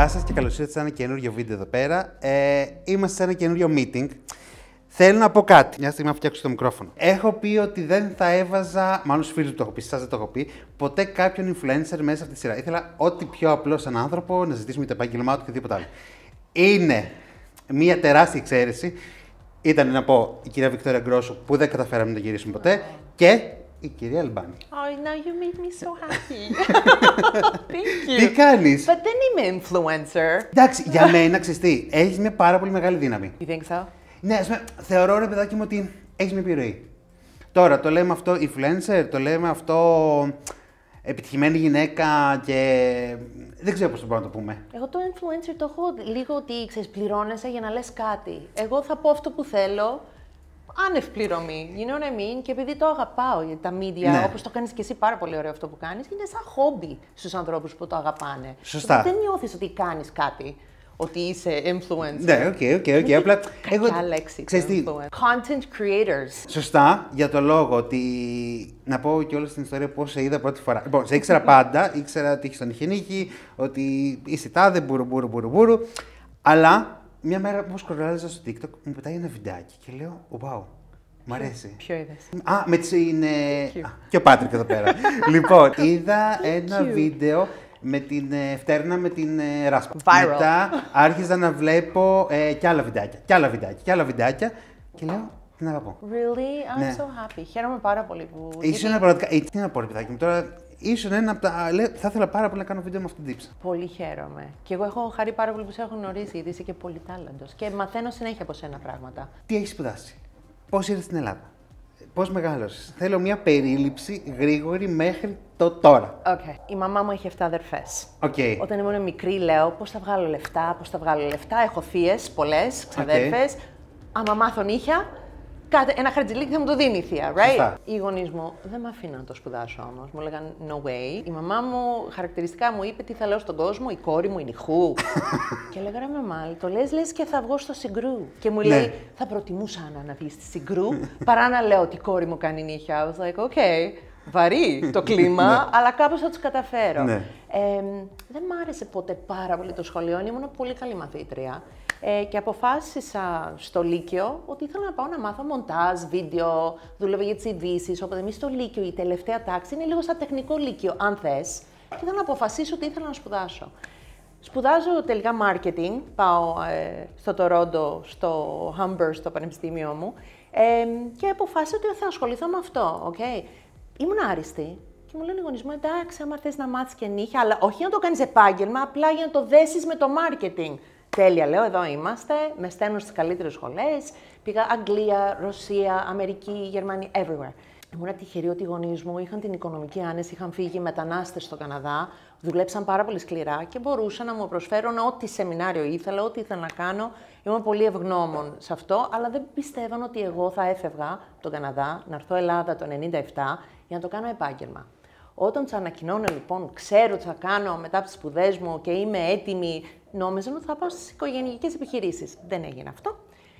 Γεια σας και καλώς ήρθατε σε ένα καινούριο βίντεο εδώ πέρα. Ε, είμαστε σε ένα καινούριο meeting. Θέλω να πω κάτι. Μια στιγμή να φτιάξω το μικρόφωνο. Έχω πει ότι δεν θα έβαζα, μάλλον στους φίλους που το έχω πει, σας δεν το έχω πει, ποτέ κάποιον influencer μέσα από τη σειρά. Ήθελα ό,τι πιο απλό σαν άνθρωπο να ζητήσουμε το επάγγελμά του και τίποτα άλλο. Είναι μια τεράστια εξαίρεση. Ήταν να πω η κυρία Βικτόρια Γκρόσο που δεν καταφέραμε να το γυρίσουμε ποτέ και η κυρία Αλμπάνη. Oh, now you made me so happy. Thank you. Τι κάνεις; But δεν είμαι influencer. Εντάξει, για μένα ξέρεις τι, έχεις μια πάρα πολύ μεγάλη δύναμη. You think so? Ναι, ας πούμε, θεωρώ ρε παιδάκι μου ότι έχεις μια επιρροή. Τώρα, το λέμε αυτό influencer, το λέμε αυτό επιτυχημένη γυναίκα και δεν ξέρω πώς το μπορούμε να το πούμε. Εγώ το influencer το έχω λίγο ότι ξέρεις, πληρώνεσαι για να λες κάτι. Εγώ θα πω αυτό που θέλω, άνευ πληρωμή. You know what I mean? Και επειδή το αγαπάω, γιατί τα media, Ναι. όπως το κάνεις και εσύ πάρα πολύ ωραίο αυτό που κάνεις, είναι σαν χόμπι στους ανθρώπους που το αγαπάνε. Σωστά. Οπότε δεν νιώθεις ότι κάνεις κάτι, ότι είσαι influencer. Ναι, οκ, οκ, οκ. Απλά. Κακιά λέξη. Ξέρεις το τι, influencer. Content creators. Σωστά, για το λόγο ότι. Να πω και όλη την ιστορία πώς σε είδα πρώτη φορά. Λοιπόν, σε ήξερα πάντα, ήξερα ότι έχεις το Νύχι Νύχι ότι είσαι τάδε, μπουρου, μπουρου, μπουρου, μπουρου. Αλλά μια μέρα που scrollάριζα στο TikTok μου πετάει ένα βιντεάκι και λέω: Wow, μου αρέσει. Ποιο είδες; Α, με την. ε, Cute. α, Και ο Πάτρικ εδώ πέρα. λοιπόν, είδα ένα Cute. βίντεο με την ε, φτέρνα με την ε, ράσπα. Viral. Μετά άρχιζα να βλέπω ε, κι άλλα βιντεάκια, κι άλλα βιντεάκια, κι άλλα βιντεάκια και λέω την αγαπώ. Really? I'm Ναι. so happy. Χαίρομαι πάρα πολύ που. Ήσουν πραγματικά. Ε, τι να πω, ρε παιδάκι μου τώρα; Ήσουν ένα από τα. Λέω, θα ήθελα πάρα πολύ να κάνω βίντεο με αυτή την τύψη. Πολύ χαίρομαι. Και εγώ έχω χαρεί πάρα πολύ που σε έχω γνωρίσει, γιατί είσαι και πολύ τάλαντος. Και μαθαίνω συνέχεια από σένα πράγματα. Τι έχεις σπουδάσει, Πώς ήρθες στην Ελλάδα, Πώς μεγάλωσες; Θέλω μια περίληψη γρήγορη μέχρι το τώρα. Okay. Η μαμά μου έχει 7 αδερφές. Οκ. Όταν ήμουν μικρή, λέω πώς θα βγάλω λεφτά, πώς θα βγάλω λεφτά. Έχω θείες, πολλές, ξαδέρφες. Άμα μάθω νύχια, κάτι, ένα χαρτζιλίκι θα μου το δίνει η θεία, right? Σωστά. Οι γονείς μου δεν με αφήναν να το σπουδάσω όμως. Μου λέγαν no way. Η μαμά μου χαρακτηριστικά μου είπε τι θα λέω στον κόσμο, η κόρη μου είναι νυχού. και έλεγα ρε μαμά, το λες λες και θα βγω στο Συγγρού. Και μου Ναι. λέει, θα προτιμούσα να ανέβεις στη Συγγρού παρά να λέω ότι η κόρη μου κάνει νύχια. I was like, okay, βαρύ το κλίμα, αλλά κάπως θα τους καταφέρω. Ναι. Ε, δεν μ' άρεσε ποτέ πάρα πολύ το σχολείο, ήμουν πολύ καλή μαθήτρια. Ε, και αποφάσισα στο Λύκειο ότι ήθελα να πάω να μάθω μοντάζ, βίντεο, δούλευα για τις ειδήσεις. Οπότε εμείς στο Λύκειο, η τελευταία τάξη είναι λίγο σαν τεχνικό Λύκειο, αν θες. Και ήθελα να αποφασίσω ότι ήθελα να σπουδάσω. Σπουδάζω τελικά marketing, πάω ε, στο Τορόντο, στο Humber, στο πανεπιστήμιο μου ε, και αποφάσισα ότι θα ασχοληθώ με αυτό, okay. Ήμουν άριστη και μου λένε οι γονείς μου, εντάξει, άμα θες να μάθεις και νύχια, αλλά όχι να το κάνεις επάγγελμα, απλά για να το δέσεις με το marketing. Τέλεια, λέω, εδώ είμαστε, με στέλνουν στις καλύτερες σχολές, πήγα Αγγλία, Ρωσία, Αμερική, Γερμανία, everywhere. Ήμουν τυχερή ότι οι γονείς μου είχαν την οικονομική άνεση, είχαν φύγει μετανάστες στο Καναδά, δουλέψαν πάρα πολύ σκληρά και μπορούσαν να μου προσφέρουν ό,τι σεμινάριο ήθελα, ό,τι ήθελα να κάνω. Ήμουν πολύ ευγνώμων σε αυτό, αλλά δεν πιστεύαν ότι εγώ θα έφευγα από τον Καναδά, να έρθω Ελλάδα το 97 για να το κάνω επάγγελμα. Όταν τους ανακοινώνω λοιπόν, ξέρω τι θα κάνω μετά από τις σπουδές μου και είμαι έτοιμη, νόμιζαν ότι θα πάω στις οικογενειακές επιχειρήσεις. Δεν έγινε αυτό.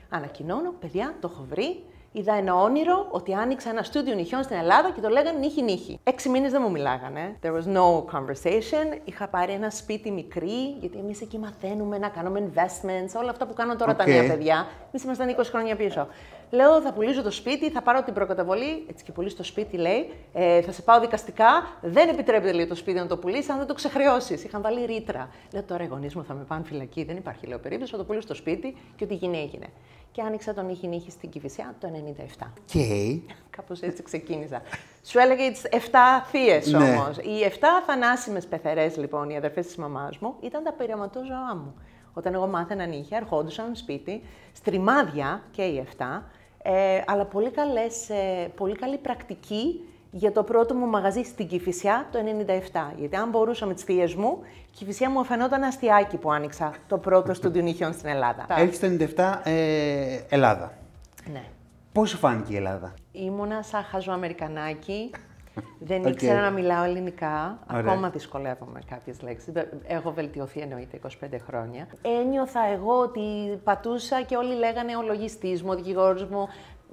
Ανακοινώνω, παιδιά, το έχω βρει. Είδα ένα όνειρο ότι άνοιξα ένα στούντιο νυχιών στην Ελλάδα και το λέγανε Νύχι Νύχι. Έξι μήνες δεν μου μιλάγανε. There was no conversation. Είχα πάρει ένα σπίτι μικρή, γιατί εμείς εκεί μαθαίνουμε να κάνουμε investments, όλα αυτά που κάνουν τώρα τα Οκ. νέα παιδιά. Εμείς ήμασταν 20 χρόνια πίσω. Λέω, θα πουλήσω το σπίτι, θα πάρω την προκαταβολή. Έτσι και πουλήσει το σπίτι, λέει. Ε, θα σε πάω δικαστικά. Δεν επιτρέπεται, λέει, το σπίτι να το πουλήσει αν δεν το ξεχρεώσεις. Είχαν βάλει ρήτρα. Λέω, τώρα οι γονείς μου θα με πάνε φυλακή. Δεν υπάρχει, λέω, περίπτωση. Θα το πουλήσω στο σπίτι και ό,τι γίνει έγινε. Και άνοιξα το Νύχι Νύχι στην Κηφισιά το 97. Οκ. Κάπως έτσι ξεκίνησα. Σου έλεγε τις 7 θείες Ναι. όμως. Οι 7 θανάσιμες πεθερές, λοιπόν, οι αδερφές της μαμάς μου, ήταν τα πειραματόζωά μου. Όταν εγώ μάθαινα νύχια, ερχόντουσαν σπίτι, στριμμάδια και οι 7, ε, αλλά πολύ, καλές, ε, πολύ καλή πρακτική για το πρώτο μου μαγαζί στην Κηφισιά το 97. Γιατί αν μπορούσα με τις θείες μου, η Κηφισιά μου φαινόταν αστειάκι που άνοιξα το πρώτο στούντιο νυχιών στην Ελλάδα. Έρχεσαι το 97 ε, Ελλάδα. Ναι. Πώς σου φάνηκε η Ελλάδα; Ήμουνα σαν χαζοαμερικανάκι. Δεν Οκ. ήξερα να μιλάω ελληνικά. Ωραία. Ακόμα δυσκολεύομαι κάποιες λέξεις. Έχω βελτιωθεί εννοείται 25 χρόνια. Ένιωθα εγώ ότι πατούσα και όλοι λέγανε ο λογιστής μου, ο δικηγόρος μου.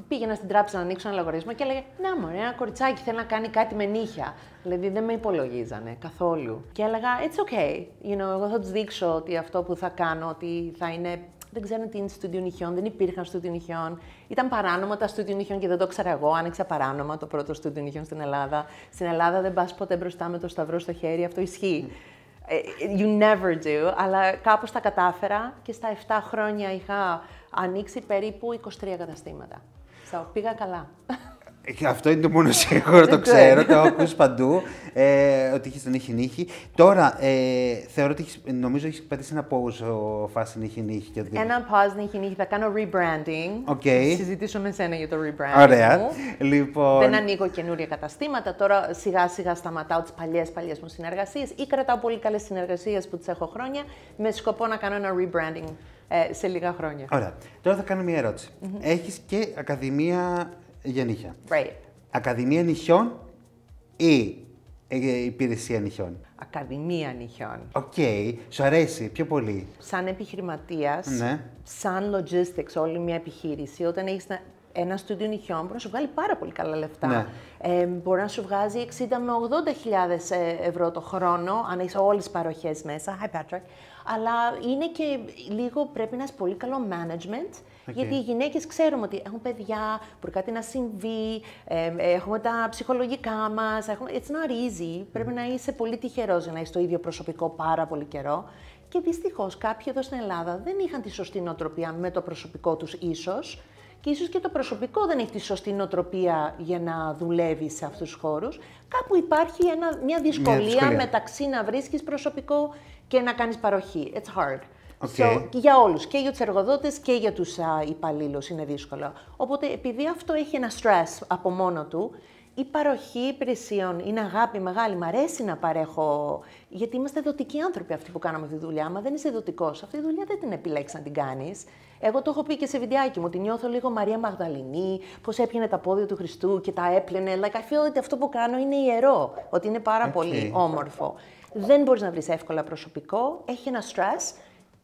πήγαινα στην τράπεζα να ανοίξω ένα λογαριασμό και έλεγε Να μου, ένα κοριτσάκι θέλει να κάνει κάτι με νύχια. Δηλαδή δεν με υπολογίζανε καθόλου. Και έλεγα It's okay. You know, εγώ θα τους δείξω ότι αυτό που θα κάνω ότι θα είναι. Δεν ξέρουν τι είναι στούντιο νυχιών, δεν υπήρχαν στούντιο νυχιών. Ήταν παράνομα τα στούντιο νυχιών και δεν το ξέρα εγώ. Άνοιξα παράνομα το πρώτο στούντιο νυχιών στην Ελλάδα. Στην Ελλάδα δεν πας ποτέ μπροστά με το σταυρό στο χέρι, αυτό ισχύει. Ε, you never do, αλλά κάπως τα κατάφερα και στα 7 χρόνια είχα ανοίξει περίπου 23 καταστήματα. So, πήγα καλά. Και αυτό είναι το μόνο σίγουρο, το ξέρω, το έχω ακούσει παντού, ε, ότι έχεις τον νύχη νύχη. Τώρα, ε, θεωρώ ότι έχεις, νομίζω έχεις πατήσει ένα pause φάση νύχη νύχη. Και ένα pause νύχη νύχη, θα κάνω rebranding. Okay. Θα συζητήσω με σένα για το rebranding Ωραία. μου. Λοιπόν... Δεν ανοίγω καινούρια καταστήματα, τώρα σιγά σιγά σταματάω τις παλιές παλιές μου συνεργασίες ή κρατάω πολύ καλές συνεργασίες που τις έχω χρόνια με σκοπό να κάνω ένα rebranding ε, σε λίγα χρόνια. Ωραία. Τώρα θα κάνω μια ερώτηση. Έχεις και Ακαδημία για νύχια. Right. Ακαδημία νυχιών ή ε, υπηρεσία νυχιών. Ακαδημία νυχιών. Οκ. Σου αρέσει πιο πολύ. Σαν επιχειρηματίας, Ναι. σαν logistics, όλη μια επιχείρηση, όταν έχεις να- ένα στούντιο νυχιών μπορεί να σου βγάλει πάρα πολύ καλά λεφτά. Ναι. Ε, μπορεί να σου βγάζει 60 με 80 χιλιάδες ε, ευρώ το χρόνο, αν έχεις όλες τις παροχές μέσα. Hi Patrick. Αλλά είναι και λίγο, πρέπει να έχει πολύ καλό management, γιατί οι γυναίκες ξέρουμε ότι έχουν παιδιά, μπορεί κάτι να συμβεί, ε, έχουμε τα ψυχολογικά μας, έχουμε... it's not easy. Πρέπει να είσαι πολύ τυχερός για να είσαι το ίδιο προσωπικό πάρα πολύ καιρό. Και δυστυχώς κάποιοι εδώ στην Ελλάδα δεν είχαν τη σωστή νοοτροπία με το προσωπικό τους ίσως και ίσως και το προσωπικό δεν έχει τη σωστή νοοτροπία για να δουλεύει σε αυτούς τους χώρους. Κάπου υπάρχει ένα, μια δυσκολία, δυσκολία. μεταξύ να βρίσκεις προσωπικό και να κάνεις παροχή. It's hard. Οκ. So, και για όλους, και για τους εργοδότες και για τους α, υπαλλήλους είναι δύσκολο. Οπότε επειδή αυτό έχει ένα stress από μόνο του, η παροχή υπηρεσιών είναι αγάπη μεγάλη. Μ' αρέσει να παρέχω, γιατί είμαστε δοτικοί άνθρωποι αυτοί που κάναμε αυτή τη δουλειά. Άμα δεν είσαι δοτικός. Αυτή τη δουλειά δεν θα την επιλέξεις να την κάνεις. Εγώ το έχω πει και σε βιντεάκι μου. Τη νιώθω λίγο Μαρία Μαγδαληνή, πώς έπιανε τα πόδια του Χριστού και τα έπλενε. Like, I feel ότι αυτό που κάνω είναι ιερό. Ότι είναι πάρα Οκ. πολύ όμορφο. Δεν μπορείς να βρεις εύκολα προσωπικό. Έχει ένα stress.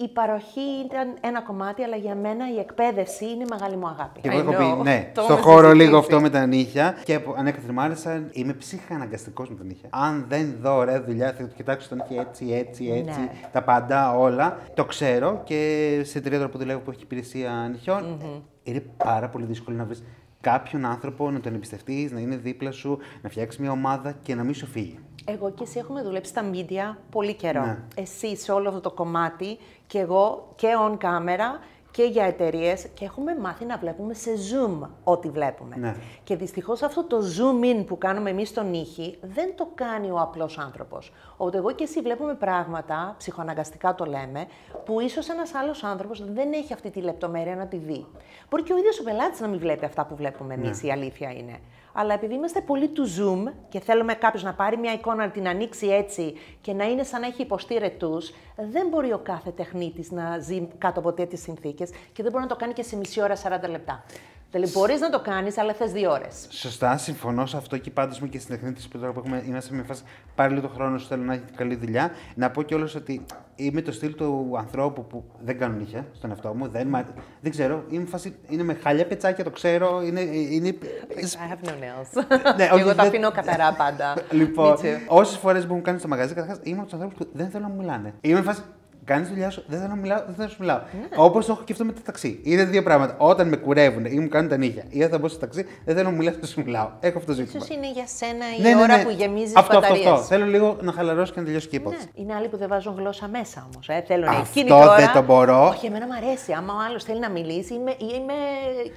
Η παροχή ήταν ένα κομμάτι, αλλά για μένα η εκπαίδευση είναι μεγάλη μου αγάπη. Και εγώ I έχω know. πει, ναι, Το στο έχουμε χώρο λίγο συζητήσει. αυτό με τα νύχια. Και από- ανέκαθεν μ' άρεσαν, είμαι ψυχαναγκαστικός με τα νύχια. Αν δεν δω ωραία δουλειά, θα το κοιτάξω το νύχι έτσι, έτσι, έτσι. Ναι. Τα πάντα όλα. Το ξέρω και σε εταιρεία τώρα που δουλεύω που έχει υπηρεσία νυχιών, είναι πάρα πολύ δύσκολο να βρεις κάποιον άνθρωπο να τον εμπιστευτείς, να είναι δίπλα σου, να φτιάξεις μια ομάδα και να μην σου φύγει. Εγώ και εσύ έχουμε δουλέψει στα media πολύ καιρό. Ναι. Εσύ σε όλο αυτό το κομμάτι και εγώ και on camera και για εταιρείες και έχουμε μάθει να βλέπουμε σε zoom ό,τι βλέπουμε. Ναι. Και δυστυχώς αυτό το zoom in που κάνουμε εμείς στον ήχη δεν το κάνει ο απλός άνθρωπος. Οπότε εγώ και εσύ βλέπουμε πράγματα, ψυχοαναγκαστικά το λέμε, που ίσως ένας άλλος άνθρωπος δεν έχει αυτή τη λεπτομέρεια να τη δει. Μπορεί και ο ίδιος ο πελάτης να μην βλέπει αυτά που βλέπουμε εμείς, η αλήθεια είναι. Αλλά επειδή είμαστε πολύ του Zoom και θέλουμε κάποιος να πάρει μια εικόνα, να την ανοίξει έτσι και να είναι σαν να έχει υποστεί ρετούς, δεν μπορεί ο κάθε τεχνίτης να ζει κάτω από τέτοιες συνθήκες και δεν μπορεί να το κάνει και σε μισή ώρα 40 λεπτά. Δηλαδή μπορείς να το κάνεις, αλλά θες δύο ώρες. Σωστά, συμφωνώ σε αυτό και πάντως μου και στην τεχνή της που τώρα που έχουμε, είμαστε σε μια φάση πάρει λίγο το χρόνο σου, θέλω να έχεις καλή δουλειά. Να πω κιόλας ότι είμαι το στυλ του ανθρώπου που δεν κάνω νύχια στον εαυτό μου. Δεν, μα- δεν ξέρω, είμαι φάση, είναι με χαλιά πετσάκια, το ξέρω. Είναι, είναι, I have no nails. Ναι, Και όχι, εγώ τα δεν- αφήνω καθαρά πάντα. Λοιπόν, Me too. όσες φορές που μου κάνει στο μαγαζί, καταρχάς είμαι από τους ανθρώπους που δεν θέλω να μου μιλάνε. Είμαι φάση. Κάνεις δουλειά σου, δεν θέλω να μιλάω, δεν θέλω να σου μιλάω. Ναι. Όπως το έχω και αυτό με το ταξί. Είναι δύο πράγματα. Όταν με κουρεύουν ή μου κάνουν τα νύχια ή δεν θα μπω στο ταξί, δεν θέλω να μου μιλάω, δεν σου μιλάω. Έχω αυτό το ζήτημα. Ίσως είναι για σένα η Ναι, ναι, ώρα ναι. που γεμίζεις αυτό, αυτό, μπαταρίες. αυτό. Θέλω λίγο να χαλαρώσω και να τελειώσει και η Ναι. υπόθεση. Είναι άλλοι που δεν βάζουν γλώσσα μέσα όμως. Ε. Θέλουν Αυτό εκείνη τώρα. δεν το μπορώ. Όχι, εμένα μου αρέσει. Άμα ο άλλος θέλει να μιλήσει, είμαι, είμαι,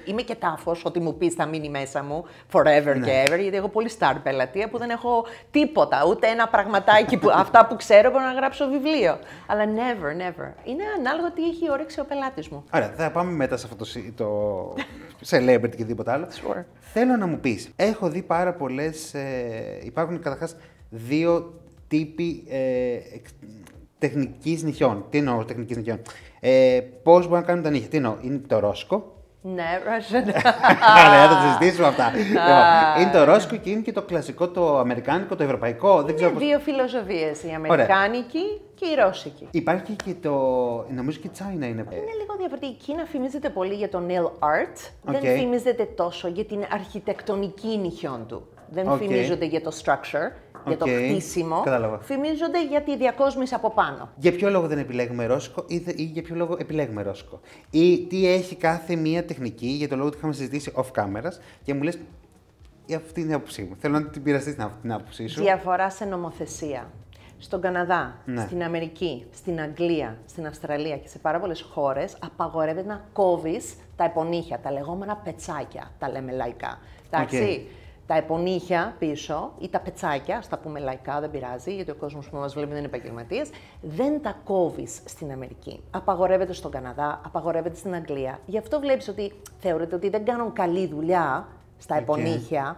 είμαι και τάφος. Ό,τι μου πεις θα μείνει μέσα μου forever Ναι. και ever. Γιατί έχω πολύ star πελατεία που δεν έχω τίποτα. Ούτε ένα πραγματάκι που αυτά που ξέρω μπορώ να γράψω βιβλίο. Αλλά never, never. Είναι ανάλογα τι έχει όρεξη ο πελάτης μου. Ωραία, θα πάμε μετά σε αυτό το, σι- το celebrity και τίποτα άλλο. Sure. Θέλω να μου πεις, έχω δει πάρα πολλές. Ε, υπάρχουν καταρχάς δύο τύποι ε, εξ- τεχνικής νυχιών. Τι εννοώ τεχνικής νυχιών; Ε, Πώς μπορούν να κάνουν τα νύχια; Τι εννοώ, είναι το ροσκο Ναι, Russian. Ωραία, θα τα συζητήσουμε αυτά. Λοιπόν, είναι το ρώσικο και είναι και το κλασικό, το αμερικάνικο, το ευρωπαϊκό. Δεν ξέρω Είναι πώς... δύο φιλοσοφίες, η αμερικάνικη και η ρώσικη. Υπάρχει και το. Νομίζω και η China είναι. Είναι λίγο διαφορετική. Η Κίνα φημίζεται πολύ για το nail art. Οκ. Δεν φημίζεται τόσο για την αρχιτεκτονική νυχιών του. Δεν Οκ. φημίζονται για το structure, για το Οκ. χτίσιμο. Κατάλαβα. Φημίζονται για τη διακόσμηση από πάνω. Για ποιο λόγο δεν επιλέγουμε ρώσικο ή, δε- ή για ποιο λόγο επιλέγουμε ρώσικο. Ή τι έχει κάθε μία τεχνική, για το λόγο ότι είχαμε συζητήσει off camera και μου λες. Αυτή είναι η άποψή μου. Θέλω να την μοιραστείς την, άπο- την άποψή σου. Διαφορά σε νομοθεσία. Στον Καναδά, Ναι. στην Αμερική, στην Αγγλία, στην Αυστραλία και σε πάρα πολλές χώρες απαγορεύεται να κόβεις τα επονύχια, τα λεγόμενα πετσάκια, τα λέμε λαϊκά. Εντάξει. Τα επονύχια πίσω ή τα πετσάκια, ας τα πούμε λαϊκά, δεν πειράζει, γιατί ο κόσμος που μας βλέπει δεν είναι επαγγελματίες, δεν τα κόβεις στην Αμερική. Απαγορεύεται στον Καναδά, απαγορεύεται στην Αγγλία. Γι' αυτό βλέπεις ότι θεωρείται ότι δεν κάνουν καλή δουλειά στα Οκ. επονύχια,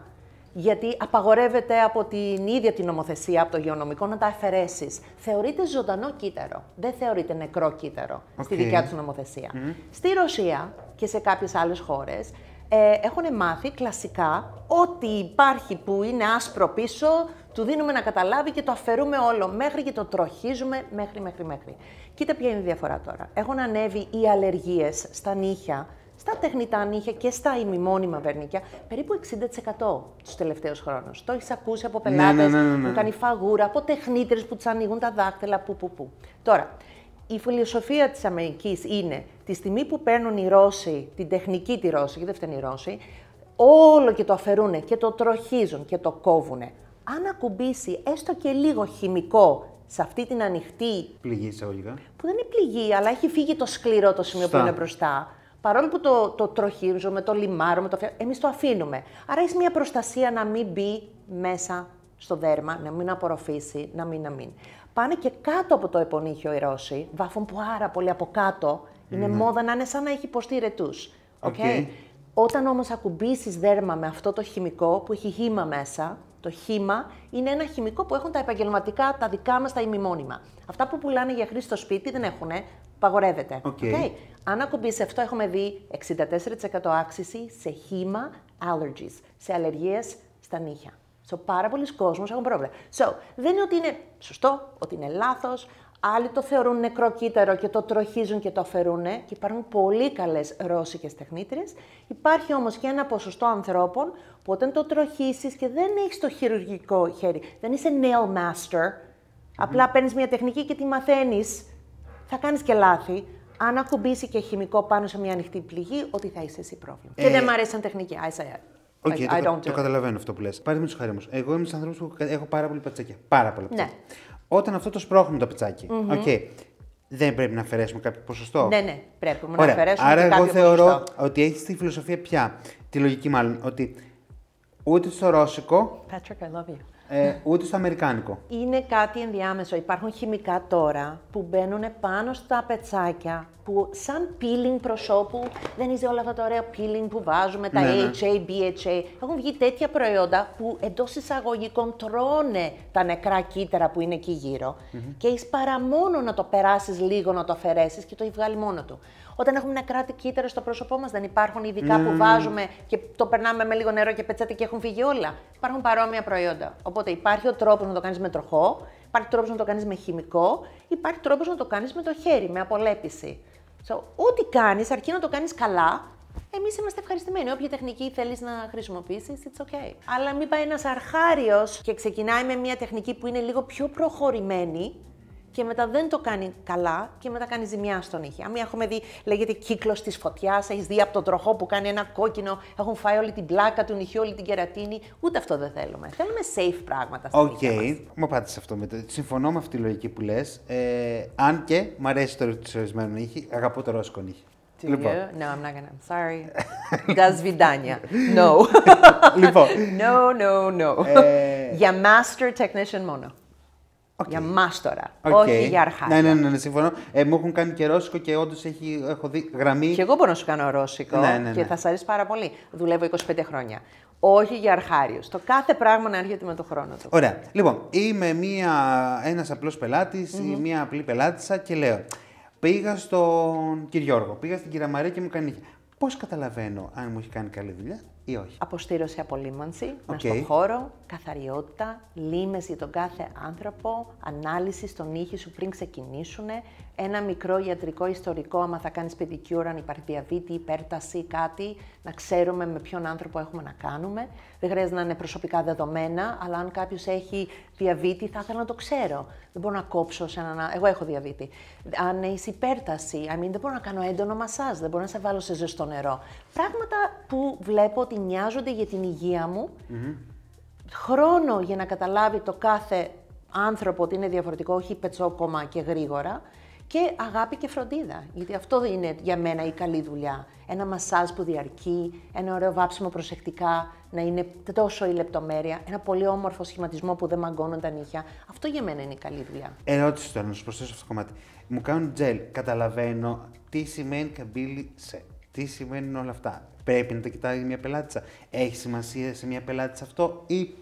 γιατί απαγορεύεται από την ίδια την νομοθεσία, από το υγειονομικό, να τα αφαιρέσεις. Θεωρείται ζωντανό κύτταρο. Δεν θεωρείται νεκρό κύτταρο στη Οκ. δικιά τους νομοθεσία. Στη Ρωσία και σε κάποιες άλλες χώρες ε, έχουν μάθει κλασικά ότι υπάρχει που είναι άσπρο πίσω, του δίνουμε να καταλάβει και το αφαιρούμε όλο μέχρι και το τροχίζουμε μέχρι, μέχρι, μέχρι. Κοίτα ποια είναι η διαφορά τώρα. Έχουν ανέβει οι αλλεργίες στα νύχια, στα τεχνητά νύχια και στα ημιμόνιμα βερνίκια περίπου 60% τους τελευταίους χρόνους. Το έχεις ακούσει από Ναι, πελάτες ναι, ναι, ναι, ναι. που κάνει φαγούρα, από τεχνίτερες που τους ανοίγουν τα δάχτυλα, που, που, που. Τώρα, η φιλοσοφία της Αμερικής είναι τη στιγμή που παίρνουν οι Ρώσοι, την τεχνική τη Ρώση, γιατί δεν φταίνει οι Ρώσοι, όλο και το αφαιρούν και το τροχίζουν και το κόβουν. Αν ακουμπήσει έστω και λίγο χημικό σε αυτή την ανοιχτή Πληγή εισαγωγικά. που δεν είναι πληγή, αλλά έχει φύγει το σκληρό το σημείο Σωστά. που είναι μπροστά. Παρόλο που το, το τροχίζουμε, το λιμάρουμε, το φτιάχνουμε, εμείς το αφήνουμε. Άρα έχει μια προστασία να μην μπει μέσα στο δέρμα, να μην απορροφήσει, να μην, να μην. Πάνε και κάτω από το επονύχιο οι Ρώσοι, βάφουν πάρα πολύ από κάτω. Είναι μόδα να είναι σαν να έχει υποστεί ρετούς. Οκ. Όταν όμως ακουμπήσεις δέρμα με αυτό το χημικό που έχει χύμα μέσα, το χύμα είναι ένα χημικό που έχουν τα επαγγελματικά, τα δικά μας τα ημιμόνιμα. Αυτά που πουλάνε για χρήση στο σπίτι δεν έχουν, παγορεύεται. Οκ. Okay. Αν ακουμπήσεις αυτό έχουμε δει 64% αύξηση σε HEMA allergies, σε αλλεργίες στα νύχια. So, πάρα πολλοί κόσμος έχουν πρόβλημα. So, δεν είναι ότι είναι σωστό, ότι είναι λάθος. Άλλοι το θεωρούν νεκρό κύτταρο και το τροχίζουν και το αφαιρούν και υπάρχουν πολύ καλές ρώσικες τεχνίτριες. Υπάρχει όμως και ένα ποσοστό ανθρώπων που όταν το τροχίσεις και δεν έχεις το χειρουργικό χέρι, δεν είσαι nail master, απλά παίρνεις μια τεχνική και τη μαθαίνεις, θα κάνεις και λάθη. Αν ακουμπήσει και χημικό πάνω σε μια ανοιχτή πληγή, ότι θα είσαι εσύ πρόβλημα. Και Ε, δεν μου αρέσει σαν τεχνική. I say it. Οκ, I, το, I κα- don't το do it. καταλαβαίνω αυτό που λες. Πάρε με τους χαρέμου. Εγώ είμαι στου ανθρώπου που έχω πάρα πολύ πατσάκια. Πάρα πολλά Ναι. πατσάκια. Όταν αυτό το σπρώχνουμε το πετσάκι, οκ, δεν πρέπει να αφαιρέσουμε κάποιο ποσοστό. Ναι, ναι, πρέπει να Ωραία. αφαιρέσουμε Άρα και εγώ κάποιο θεωρώ ποσοστό. ότι έχεις τη φιλοσοφία πια. Τη λογική μάλλον. Ότι ούτε στο ρώσικο, Patrick, I love you. Ε, ούτε στο αμερικάνικο. Είναι κάτι ενδιάμεσο. Υπάρχουν χημικά τώρα που μπαίνουν πάνω στα πετσάκια που σαν peeling προσώπου, δεν είσαι όλα αυτά τα ωραία peeling που βάζουμε, τα Ναι, ναι. HA, BHA. Έχουν βγει τέτοια προϊόντα που εντός εισαγωγικών τρώνε τα νεκρά κύτταρα που είναι εκεί γύρω και έχεις παρά μόνο να το περάσεις λίγο, να το αφαιρέσεις και το έχεις βγάλει μόνο του. Όταν έχουμε νεκρά κύτταρα στο πρόσωπό μας, δεν υπάρχουν ειδικά Ναι, που βάζουμε και το περνάμε με λίγο νερό και πετσάτε και έχουν φύγει όλα. Υπάρχουν παρόμοια προϊόντα. Οπότε υπάρχει ο τρόπος να το κάνεις με τροχό, υπάρχει τρόπος να το κάνεις με χημικό, υπάρχει τρόπος να το κάνεις με το χέρι, με απολέπιση. So, ό,τι κάνεις, αρκεί να το κάνεις καλά, εμείς είμαστε ευχαριστημένοι. Όποια τεχνική θέλεις να χρησιμοποιήσεις, it's okay. Αλλά μην πάει ένας αρχάριος και ξεκινάει με μια τεχνική που είναι λίγο πιο προχωρημένη και μετά δεν το κάνει καλά και μετά κάνει ζημιά στο νύχι. Αν έχουμε δει, λέγεται κύκλος της φωτιάς, έχεις δει από τον τροχό που κάνει ένα κόκκινο, έχουν φάει όλη την πλάκα του νυχιού, όλη την κερατίνη. Ούτε αυτό δεν θέλουμε. Θέλουμε safe πράγματα στην Οκ, okay. μου απάντησες αυτό. Με το... Συμφωνώ με αυτή τη λογική που λες. Ε, αν και μ' αρέσει το ρετουσαρισμένο νύχι, αγαπώ το ρώσικο νύχι. Do λοιπόν. you? No, I'm not gonna. I'm sorry. Vidania. No. λοιπόν. No, no, no. Ε... Για master technician μόνο οκ. Για μάστορα. Οκ. Όχι για αρχάρια. Ναι, ναι, ναι, ναι, συμφωνώ. Ε, μου έχουν κάνει και ρώσικο και όντως έχω δει γραμμή. Και εγώ μπορώ να σου κάνω ρώσικο Ναι, ναι, και ναι. θα σα αρέσει πάρα πολύ. Δουλεύω 25 χρόνια. Όχι για αρχάριου. Το κάθε πράγμα να έρχεται με το χρόνο του. Ωραία. Λοιπόν, είμαι μία, ένας απλός πελάτης ή μία απλή πελάτησα και λέω πήγα στον κύριο Γιώργο, πήγα στην κυρία Μαρία και μου κάνει νύχια. Πώς καταλαβαίνω αν μου έχει κάνει καλή δουλειά; Ή όχι; Αποστείρωση, απολύμανση, Οκ. okay. στον χώρο, καθαριότητα, λίμες για τον κάθε άνθρωπο, ανάλυση στο νύχι σου πριν ξεκινήσουν, ένα μικρό ιατρικό ιστορικό, άμα θα κάνεις pedicure, αν υπάρχει διαβήτη, υπέρταση, κάτι, να ξέρουμε με ποιον άνθρωπο έχουμε να κάνουμε. Δεν χρειάζεται να είναι προσωπικά δεδομένα, αλλά αν κάποιος έχει διαβήτη, θα ήθελα να το ξέρω. Δεν μπορώ να κόψω σε έναν... α- Εγώ έχω διαβήτη. Αν έχει υπέρταση, I mean, δεν μπορώ να κάνω έντονο μασάζ, δεν μπορώ να σε βάλω σε ζεστό νερό. Πράγματα που βλέπω ότι νοιάζονται για την υγεία μου, χρόνο για να καταλάβει το κάθε άνθρωπο ότι είναι διαφορετικό, όχι πετσόκομα και γρήγορα, και αγάπη και φροντίδα. Γιατί αυτό είναι για μένα η καλή δουλειά. Ένα μασάζ που διαρκεί, ένα ωραίο βάψιμο προσεκτικά, να είναι τόσο η λεπτομέρεια, ένα πολύ όμορφο σχηματισμό που δεν μαγκώνουν τα νύχια. Αυτό για μένα είναι η καλή δουλειά. Ερώτηση τώρα, να σου προσθέσω αυτό το κομμάτι. Μου κάνουν τζελ. Καταλαβαίνω τι σημαίνει καμπύλη C. Τι σημαίνουν όλα αυτά. Πρέπει να τα κοιτάει μια πελάτησα. Έχει σημασία σε μια πελάτησα αυτό ή,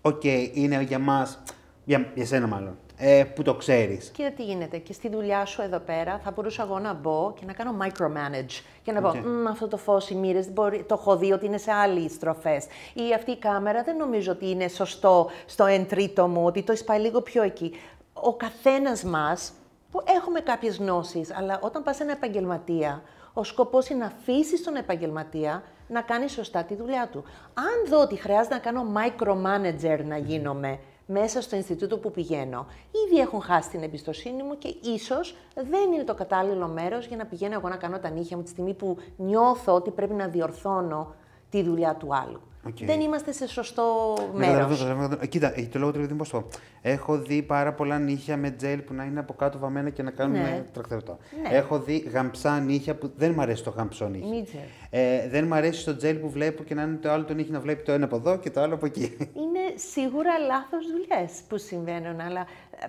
οκ, είναι για μας, για, για σένα μάλλον, ε, που το ξέρεις. Κοίτα τι γίνεται. Και στη δουλειά σου εδώ πέρα θα μπορούσα εγώ να μπω και να κάνω micromanage. Και να Οκ. πω, «Μμ, αυτό το φως, οι μοίρες, δεν μπορεί- το έχω δει ότι είναι σε άλλες στροφές. Ή αυτή η κάμερα δεν νομίζω ότι είναι σωστό στο εν τρίτο μου, ότι το έχει πάει λίγο πιο εκεί. Ο καθένας μας, που έχουμε κάποιες γνώσεις, αλλά όταν πας σε ένα επαγγελματία, ο σκοπός είναι να αφήσεις τον επαγγελματία να κάνει σωστά τη δουλειά του. Αν δω ότι χρειάζεται να κάνω micromanager να γίνομαι, μέσα στο Ινστιτούτο που πηγαίνω, ήδη έχουν χάσει την εμπιστοσύνη μου και ίσως δεν είναι το κατάλληλο μέρος για να πηγαίνω εγώ να κάνω τα νύχια μου τη στιγμή που νιώθω ότι πρέπει να διορθώνω τη δουλειά του άλλου. Οκ. Δεν είμαστε σε σωστό Ναι, καταλαβαίνω, μέρος. καταλαβαίνω. Ε, Κοίτα, έχει το λόγο του επειδή πώς το πω. Έχω δει πάρα πολλά νύχια με τζέλ που να είναι από κάτω βαμμένα και να κάνουν Ναι. ναι. τρακτερωτό. Ναι. Έχω δει γαμψά νύχια που δεν μου αρέσει το γαμψό νύχι. Μίτζερ. Ε, δεν μου αρέσει το τζέλ που βλέπω και να είναι το άλλο το νύχι να βλέπει το ένα από εδώ και το άλλο από εκεί. Είναι σίγουρα λάθος δουλειές που συμβαίνουν, αλλά ε,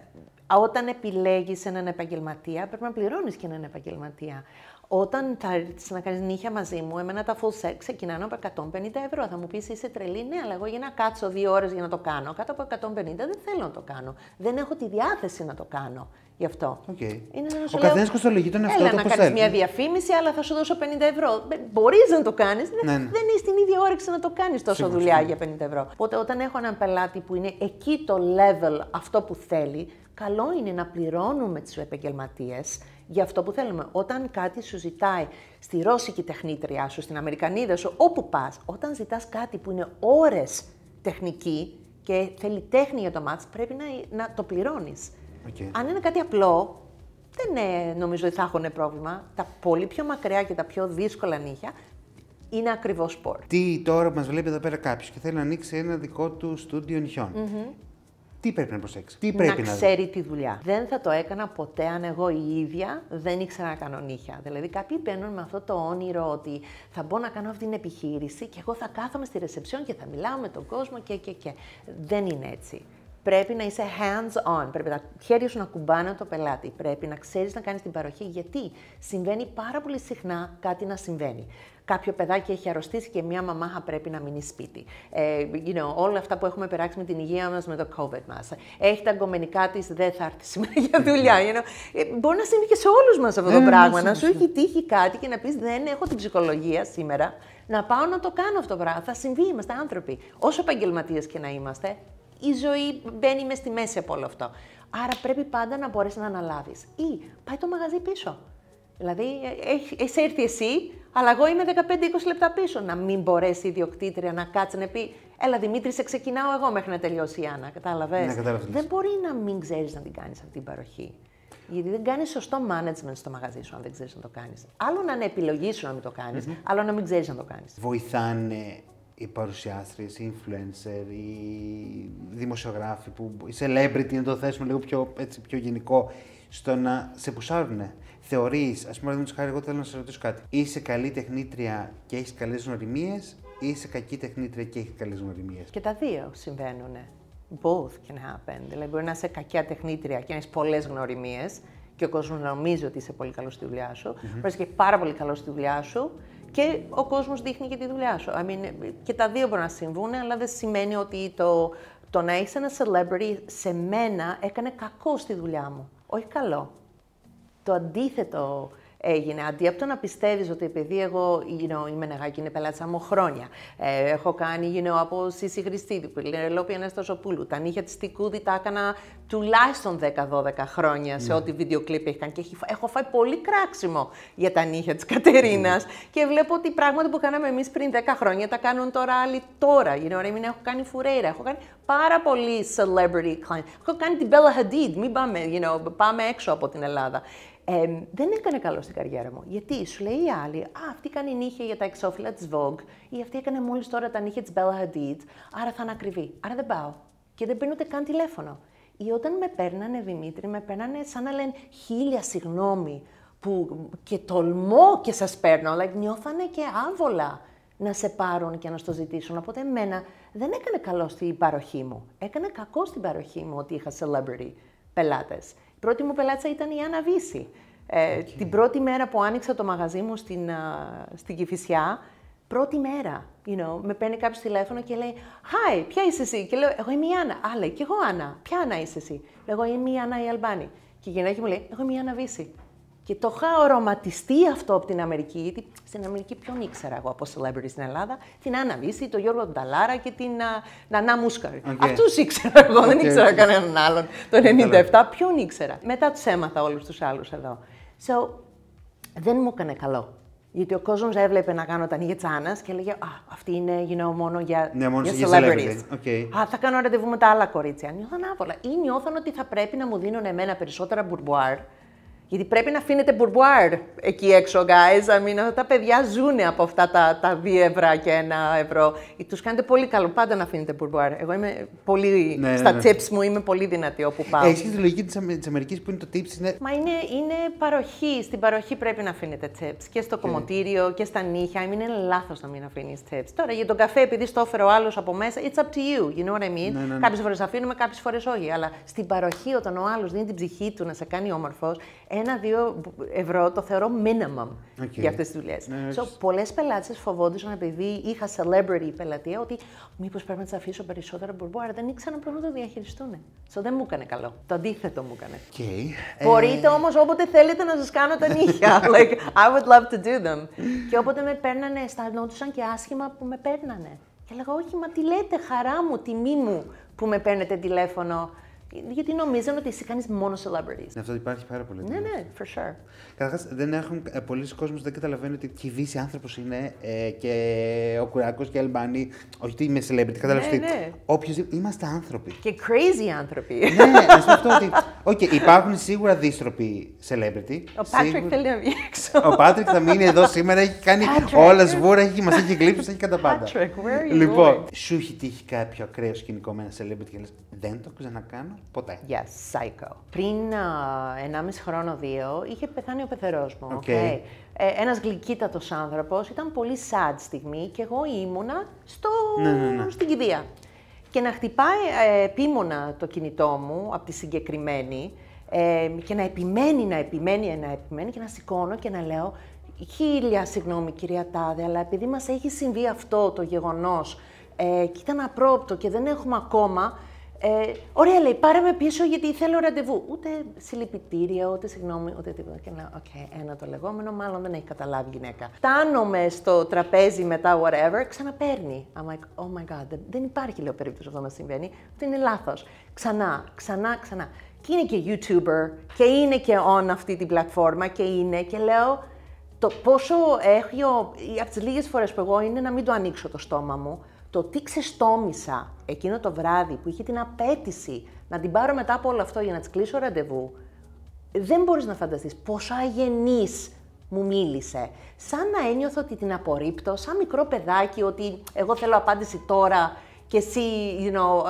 όταν επιλέγεις έναν επαγγελματία, πρέπει να πληρώνεις και έναν επαγγελματία. Όταν θα έρθεις να κάνεις νύχια μαζί μου, εμένα τα full set ξεκινάνε από 150 ευρώ. Θα μου πεις είσαι τρελή, ναι, αλλά εγώ για να κάτσω δύο ώρες για να το κάνω, κάτω από 150 δεν θέλω να το κάνω. Δεν έχω τη διάθεση να το κάνω γι' αυτό. Οκ. Είναι σαν να σου Ο λέω, καθένας κοστολογεί τον εαυτό Έλα του να όπως κάνεις θέλει. μια διαφήμιση, αλλά θα σου δώσω 50 ευρώ. Μπορείς να το κάνεις. Ναι, ναι. Δεν έχει την ίδια όρεξη να το κάνεις τόσο Σίγουρα, δουλειά σίγουρα. για 50 ευρώ. Οπότε όταν έχω έναν πελάτη που είναι εκεί το level αυτό που θέλει, καλό είναι να πληρώνουμε του επαγγελματίες για αυτό που θέλουμε. Όταν κάτι σου ζητάει στη ρώσικη τεχνήτριά σου, στην Αμερικανίδα σου, όπου πας, όταν ζητάς κάτι που είναι ώρες τεχνική και θέλει τέχνη για το μάτς, πρέπει να, να το πληρώνεις. Οκ. Αν είναι κάτι απλό, δεν ε, νομίζω ότι θα έχουν πρόβλημα. Τα πολύ πιο μακριά και τα πιο δύσκολα νύχια είναι ακριβώς σπορ. Τι τώρα που μας βλέπει εδώ πέρα κάποιος και θέλει να ανοίξει ένα δικό του στούντιο νυχιών. Τι πρέπει να προσέξει, τι πρέπει να να, δει. ξέρει τη δουλειά. Δεν θα το έκανα ποτέ αν εγώ η ίδια δεν ήξερα να κάνω νύχια. Δηλαδή, κάποιοι μπαίνουν με αυτό το όνειρο ότι θα μπω να κάνω αυτή την επιχείρηση και εγώ θα κάθομαι στη ρεσεψιόν και θα μιλάω με τον κόσμο και και και. Δεν είναι έτσι. Πρέπει να είσαι hands-on. Πρέπει τα χέρια σου να κουμπάνε το πελάτη. Πρέπει να ξέρεις να κάνεις την παροχή. Γιατί συμβαίνει πάρα πολύ συχνά κάτι να συμβαίνει. Κάποιο παιδάκι έχει αρρωστήσει και μια μαμάχα πρέπει να μείνει σπίτι. Ε, you know, όλα αυτά που έχουμε περάσει με την υγεία μας, με το COVID μας. Έχει τα αγκομενικά της, δεν θα έρθει σήμερα για δουλειά. You know. Ε, μπορεί να συμβεί και σε όλους μας αυτό Ναι, το ναι, πράγμα. ναι, να σου σίγουρα. έχει τύχει κάτι και να πεις Δεν έχω την ψυχολογία σήμερα να πάω να το κάνω αυτό το πράγμα. Θα συμβεί, είμαστε άνθρωποι. Όσο επαγγελματίες και να είμαστε, η ζωή μπαίνει μες στη μέση από όλο αυτό. Άρα πρέπει πάντα να μπορέσεις να αναλάβεις. Ή πάει το μαγαζί πίσω. Δηλαδή, ε, έχει- έχει έρθει εσύ, αλλά εγώ είμαι 15-20 λεπτά πίσω. Να μην μπορέσει η ιδιοκτήτρια να κάτσει να πει Έλα, Δημήτρη, σε ξεκινάω εγώ μέχρι να τελειώσει η Άννα. Κατάλαβες; Ναι, κατάλαβα τι Δεν μπορεί να μην ξέρεις να την κάνεις αυτή την παροχή. Γιατί δεν κάνεις σωστό management στο μαγαζί σου, αν δεν ξέρεις να το κάνεις. Άλλο να είναι επιλογή σου να μην το κανει άλλο να μην ξέρεις να το κάνεις. Βοηθάνε οι παρουσιάστρες, οι influencer, οι δημοσιογράφοι, που, οι celebrity, να το θέσουμε λίγο πιο, έτσι, πιο γενικό, στο να σε πουσάρουνε. Θεωρείς, ας πούμε, παραδείγματος χάρη, εγώ θέλω να σε ρωτήσω κάτι. Είσαι καλή τεχνήτρια και έχεις καλές γνωριμίες ή είσαι κακή τεχνήτρια και έχεις καλές γνωριμίες; Και τα δύο συμβαίνουν. Both can happen. Δηλαδή, μπορεί να είσαι κακιά τεχνήτρια και να έχεις πολλές γνωριμίες και ο κόσμος να νομίζει ότι είσαι πολύ καλός στη δουλειά σου. Μπορείς να είσαι και πάρα πολύ καλός στη δουλειά σου και ο κόσμος δείχνει και τη δουλειά σου. I mean, και τα δύο μπορεί να συμβούν, αλλά δεν σημαίνει ότι το, το να έχεις ένα celebrity σε μένα έκανε κακό στη δουλειά μου. Όχι καλό. Το αντίθετο έγινε. Αντί από το να πιστεύεις ότι επειδή εγώ you know, είμαι νεγάκι, είναι πελάτη μου χρόνια. Ε, έχω κάνει you know, από Σύση Χριστίδη, Λόπια Ανέστασοπούλου. Τα νύχια της Τικούδη τα έκανα τουλάχιστον 10-12 χρόνια σε ναι. ό,τι βίντεο κλιπ έχει κάνει. Και έχω φάει πολύ κράξιμο για τα νύχια της Κατερίνας. Ναι. Και βλέπω ότι πράγματα που κάναμε εμείς πριν 10 χρόνια τα κάνουν τώρα άλλοι τώρα. You know I mean? Έχω κάνει φουρέιρα, έχω κάνει πάρα πολύ celebrity client. Έχω κάνει την Bella Hadid. Μην πάμε, you know, πάμε έξω από την Ελλάδα. Ε, δεν έκανε καλό στην καριέρα μου. Γιατί σου λέει η άλλη, Α, αυτή κάνει νύχια για τα εξώφυλλα της Vogue, ή αυτή έκανε μόλις τώρα τα νύχια της Bella Hadid, άρα θα είναι ακριβή. Άρα δεν πάω. Και δεν παίρνω ούτε καν τηλέφωνο. Ή όταν με παίρνανε Δημήτρη, με παίρνανε σαν να λένε χίλια συγγνώμη που και τολμώ και σας παίρνω, like, νιώθανε και άβολα να σε πάρουν και να στο ζητήσουν. Οπότε εμένα δεν έκανε καλό στην παροχή μου. Έκανε κακό στην παροχή μου ότι είχα celebrity πελάτες. Η πρώτη μου πελάτσα ήταν η Άννα Βύση. Ε, Την πρώτη μέρα που άνοιξα το μαγαζί μου στην, uh, στην Κηφισιά, πρώτη μέρα, you know, με παίρνει κάποιος τηλέφωνο και λέει «Hi, ποια είσαι εσύ» και λέω «Εγώ είμαι η Άννα». «Α, λέει, και εγώ Άννα. Ποια Άννα είσαι εσύ» «Εγώ είμαι η Άννα η Αλμπάνη». Και η γυναίκα μου λέει «Εγώ είμαι η Άννα Βύση». Και το είχα οροματιστεί αυτό από την Αμερική, γιατί στην Αμερική ποιον ήξερα εγώ από celebrity στην Ελλάδα, την Άννα Βύση, τον Γιώργο Νταλάρα και την Νανά Μούσκαρ. Okay. Αυτούς ήξερα εγώ, δεν ήξερα κανέναν άλλον. Το 97, ποιον ήξερα; Μετά τους έμαθα όλους τους άλλους εδώ. So, δεν μου έκανε καλό. Γιατί ο κόσμος έβλεπε να κάνω τα νύχια της Άννας και έλεγε Α, αυτή είναι you know, μόνο για, ναι, μόνο για celebrities. Okay. Α, θα κάνω ραντεβού με τα άλλα κορίτσια. Νιώθαν άβολα. Ή νιώθαν ότι θα πρέπει να μου δίνουν εμένα περισσότερα μπουρμπουάρ γιατί πρέπει να αφήνετε μπουρμπουάρ εκεί έξω, guys. I mean, τα παιδιά ζουν από αυτά τα, τα 2 ευρώ και 1 ευρώ. Τους κάνετε πολύ καλό. Πάντα να αφήνετε μπουρμπουάρ. Εγώ είμαι πολύ. Ναι, στα ναι, ναι. tips μου είμαι πολύ δυνατή όπου πάω. Έχεις τη λογική της Αμερικής που είναι το tips. Είναι... Μα είναι, είναι παροχή. Στην παροχή πρέπει να αφήνετε tips. Και στο okay. κομμωτήριο και στα νύχια. I mean, είναι λάθος να μην αφήνεις tips. Τώρα για τον καφέ, επειδή στο έφερε ο άλλος από μέσα, it's up to you. You know what I mean; Ναι, ναι, ναι. Κάποιες φορές αφήνουμε, κάποιες φορές όχι. Αλλά στην παροχή, όταν ο άλλος δίνει την ψυχή του να σε κάνει όμορφος, ένα-δύο ευρώ το θεωρώ minimum okay. για αυτές τις δουλειές. Ναι, so, Πολλές πελάτες φοβόντουσαν επειδή είχα celebrity πελατεία ότι μήπως πρέπει να τις αφήσω περισσότερα μπουρμπουάρα. Δεν ήξεραν πώ να το διαχειριστούν. So, δεν μου έκανε καλό. Το αντίθετο μου έκανε. Okay. Μπορείτε ε... όμως όποτε θέλετε να σας κάνω τα νύχια. like, I would love to do them. και όποτε με παίρνανε, αισθανόντουσαν και άσχημα που με παίρνανε. Και λέγα, Όχι, μα τι λέτε, χαρά μου, τιμή μου που με παίρνετε τηλέφωνο. Γιατί νομίζαν ότι εσύ κάνει μόνο celebrities. Ναι, αυτό υπάρχει πάρα πολύ. Ναι, ναι, for sure. Καταρχάς, δεν έχουν. Ε, πολλοί κόσμοι δεν καταλαβαίνουν ότι και η Δύση άνθρωπος είναι ε, και ο Κουράκος και η Αλμπάνη. Όχι ότι είμαι celebrity, κατάλαβες. Ναι, ναι. Όποιος είμαστε άνθρωποι. Και crazy άνθρωποι. ναι, α πούμε αυτό ότι. Okay, υπάρχουν σίγουρα δύστροποι celebrity. Ο Πάτρικ θέλει να βγει έξω. Ο Πάτρικ θα μείνει εδώ σήμερα, έχει κάνει όλα σβούρα, έχει, μας έχει γλύψει, έχει κατά πάντα. Patrick, where are you λοιπόν, σου έχει τύχει κάποιο ακραίο σκηνικό με ένα celebrity και λες, δεν το ξανακάνω ποτέ. Yes, psycho. Πριν uh, 1,5 χρόνο, δύο, είχε πεθάνει ο πεθερός μου. Okay. okay. Ε, Ένας γλυκύτατος άνθρωπος. Ήταν πολύ sad στιγμή και εγώ ήμουνα στο... ναι, ναι, ναι. στην κηδεία. Και να χτυπάει ε, επίμονα το κινητό μου από τη συγκεκριμένη ε, και να επιμένει, να επιμένει, να επιμένει και να σηκώνω και να λέω χίλια συγγνώμη κυρία Τάδε, αλλά επειδή μας έχει συμβεί αυτό το γεγονός ε, και ήταν απρόπτο και δεν έχουμε ακόμα, ε, ωραία, λέει, πάρε με πίσω γιατί θέλω ραντεβού. Ούτε συλληπιτήρια, ούτε συγγνώμη, ούτε τίποτα. Και λέω, οκ, okay, ένα το λεγόμενο, μάλλον δεν έχει καταλάβει γυναίκα. Φτάνομαι στο τραπέζι μετά, whatever, ξαναπαίρνει. I'm like, oh my god, δεν υπάρχει, λέω, περίπτωση αυτό να συμβαίνει. Αυτό είναι λάθος. Ξανά, ξανά, ξανά. Και είναι και YouTuber και είναι και on αυτή την πλατφόρμα και είναι και λέω, το πόσο έχει, από τις λίγες φορές που εγώ είναι να μην το ανοίξω το στόμα μου, το τι ξεστόμησα εκείνο το βράδυ που είχε την απαίτηση να την πάρω μετά από όλο αυτό για να της κλείσω ραντεβού, δεν μπορείς να φανταστείς πόσο αγενής μου μίλησε. Σαν να ένιωθω ότι την απορρίπτω, σαν μικρό παιδάκι, ότι εγώ θέλω απάντηση τώρα και εσύ, you know,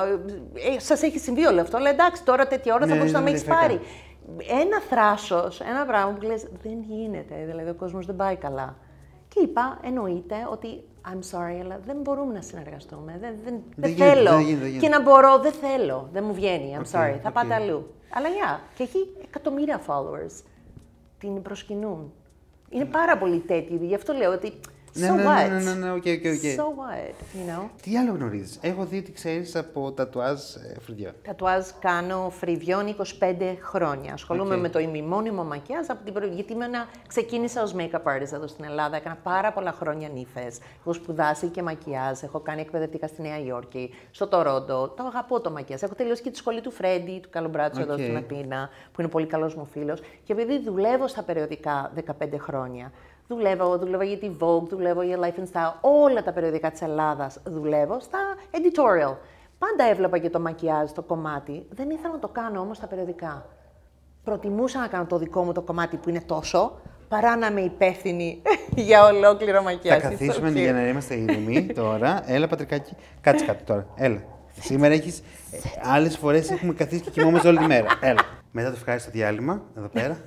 ε, σας έχει συμβεί όλο αυτό, αλλά εντάξει, τώρα τέτοια ώρα θα ναι, μπορούσε να ναι, με ναι, έχεις πάρει. Ένα θράσος, ένα πράγμα που λες, δεν γίνεται, δηλαδή ο κόσμος δεν πάει καλά. Και είπα, εννοείται ότι I'm sorry, αλλά δεν μπορούμε να συνεργαστούμε. Δεν, δεν, δεν, θέλω. Δεν και να μπορώ, δεν θέλω. Δεν μου βγαίνει. I'm sorry. Θα πάτε αλλού. Αλλά yeah, και έχει εκατομμύρια followers. Την προσκυνούν. Είναι πάρα πολύ τέτοιοι. Γι' αυτό λέω ότι Ναι, so ναι, what? ναι, ναι, ναι, οκ, οκ, οκ. So what, you know; Τι άλλο γνωρίζεις; Έχω δει ότι ξέρεις από τατουάζ ε, φρυδιών. Τατουάζ κάνω φρυδιών 25 χρόνια. Ασχολούμαι Οκ. με το ημιμόνιμο μακιάζ από την πρώτη. Γιατί ήμουν, ξεκίνησα ως make-up artist εδώ στην Ελλάδα. Έκανα πάρα πολλά χρόνια νύφες. Έχω σπουδάσει και μακιάζ. Έχω κάνει εκπαιδευτικά στη Νέα Υόρκη, στο Τορόντο. Το αγαπώ το μακιάζ. Έχω τελειώσει και τη σχολή του Φρέντι, του Καλομπράτσου εδώ Οκ. στην Αθήνα, που είναι πολύ καλός μου φίλος. Και επειδή δουλεύω στα περιοδικά 15 χρόνια, Δουλεύω, δουλεύω για τη Vogue, δουλεύω για Life and Style, όλα τα περιοδικά της Ελλάδας δουλεύω στα editorial. Πάντα έβλεπα και το μακιάζ, το κομμάτι. Δεν ήθελα να το κάνω όμως στα περιοδικά. Προτιμούσα να κάνω το δικό μου το κομμάτι που είναι τόσο, παρά να είμαι υπεύθυνη για ολόκληρο Θα μακιάζ. καθίσουμε It's okay. για να είμαστε ήρεμοι τώρα. Έλα, Πατρικάκη, κάτσε κάτω τώρα. Έλα. Σήμερα έχεις. Άλλες φορές έχουμε καθίσει και κοιμόμαστε όλη τη μέρα. Έλα. Μετά το ευχάριστο διάλειμμα, εδώ πέρα.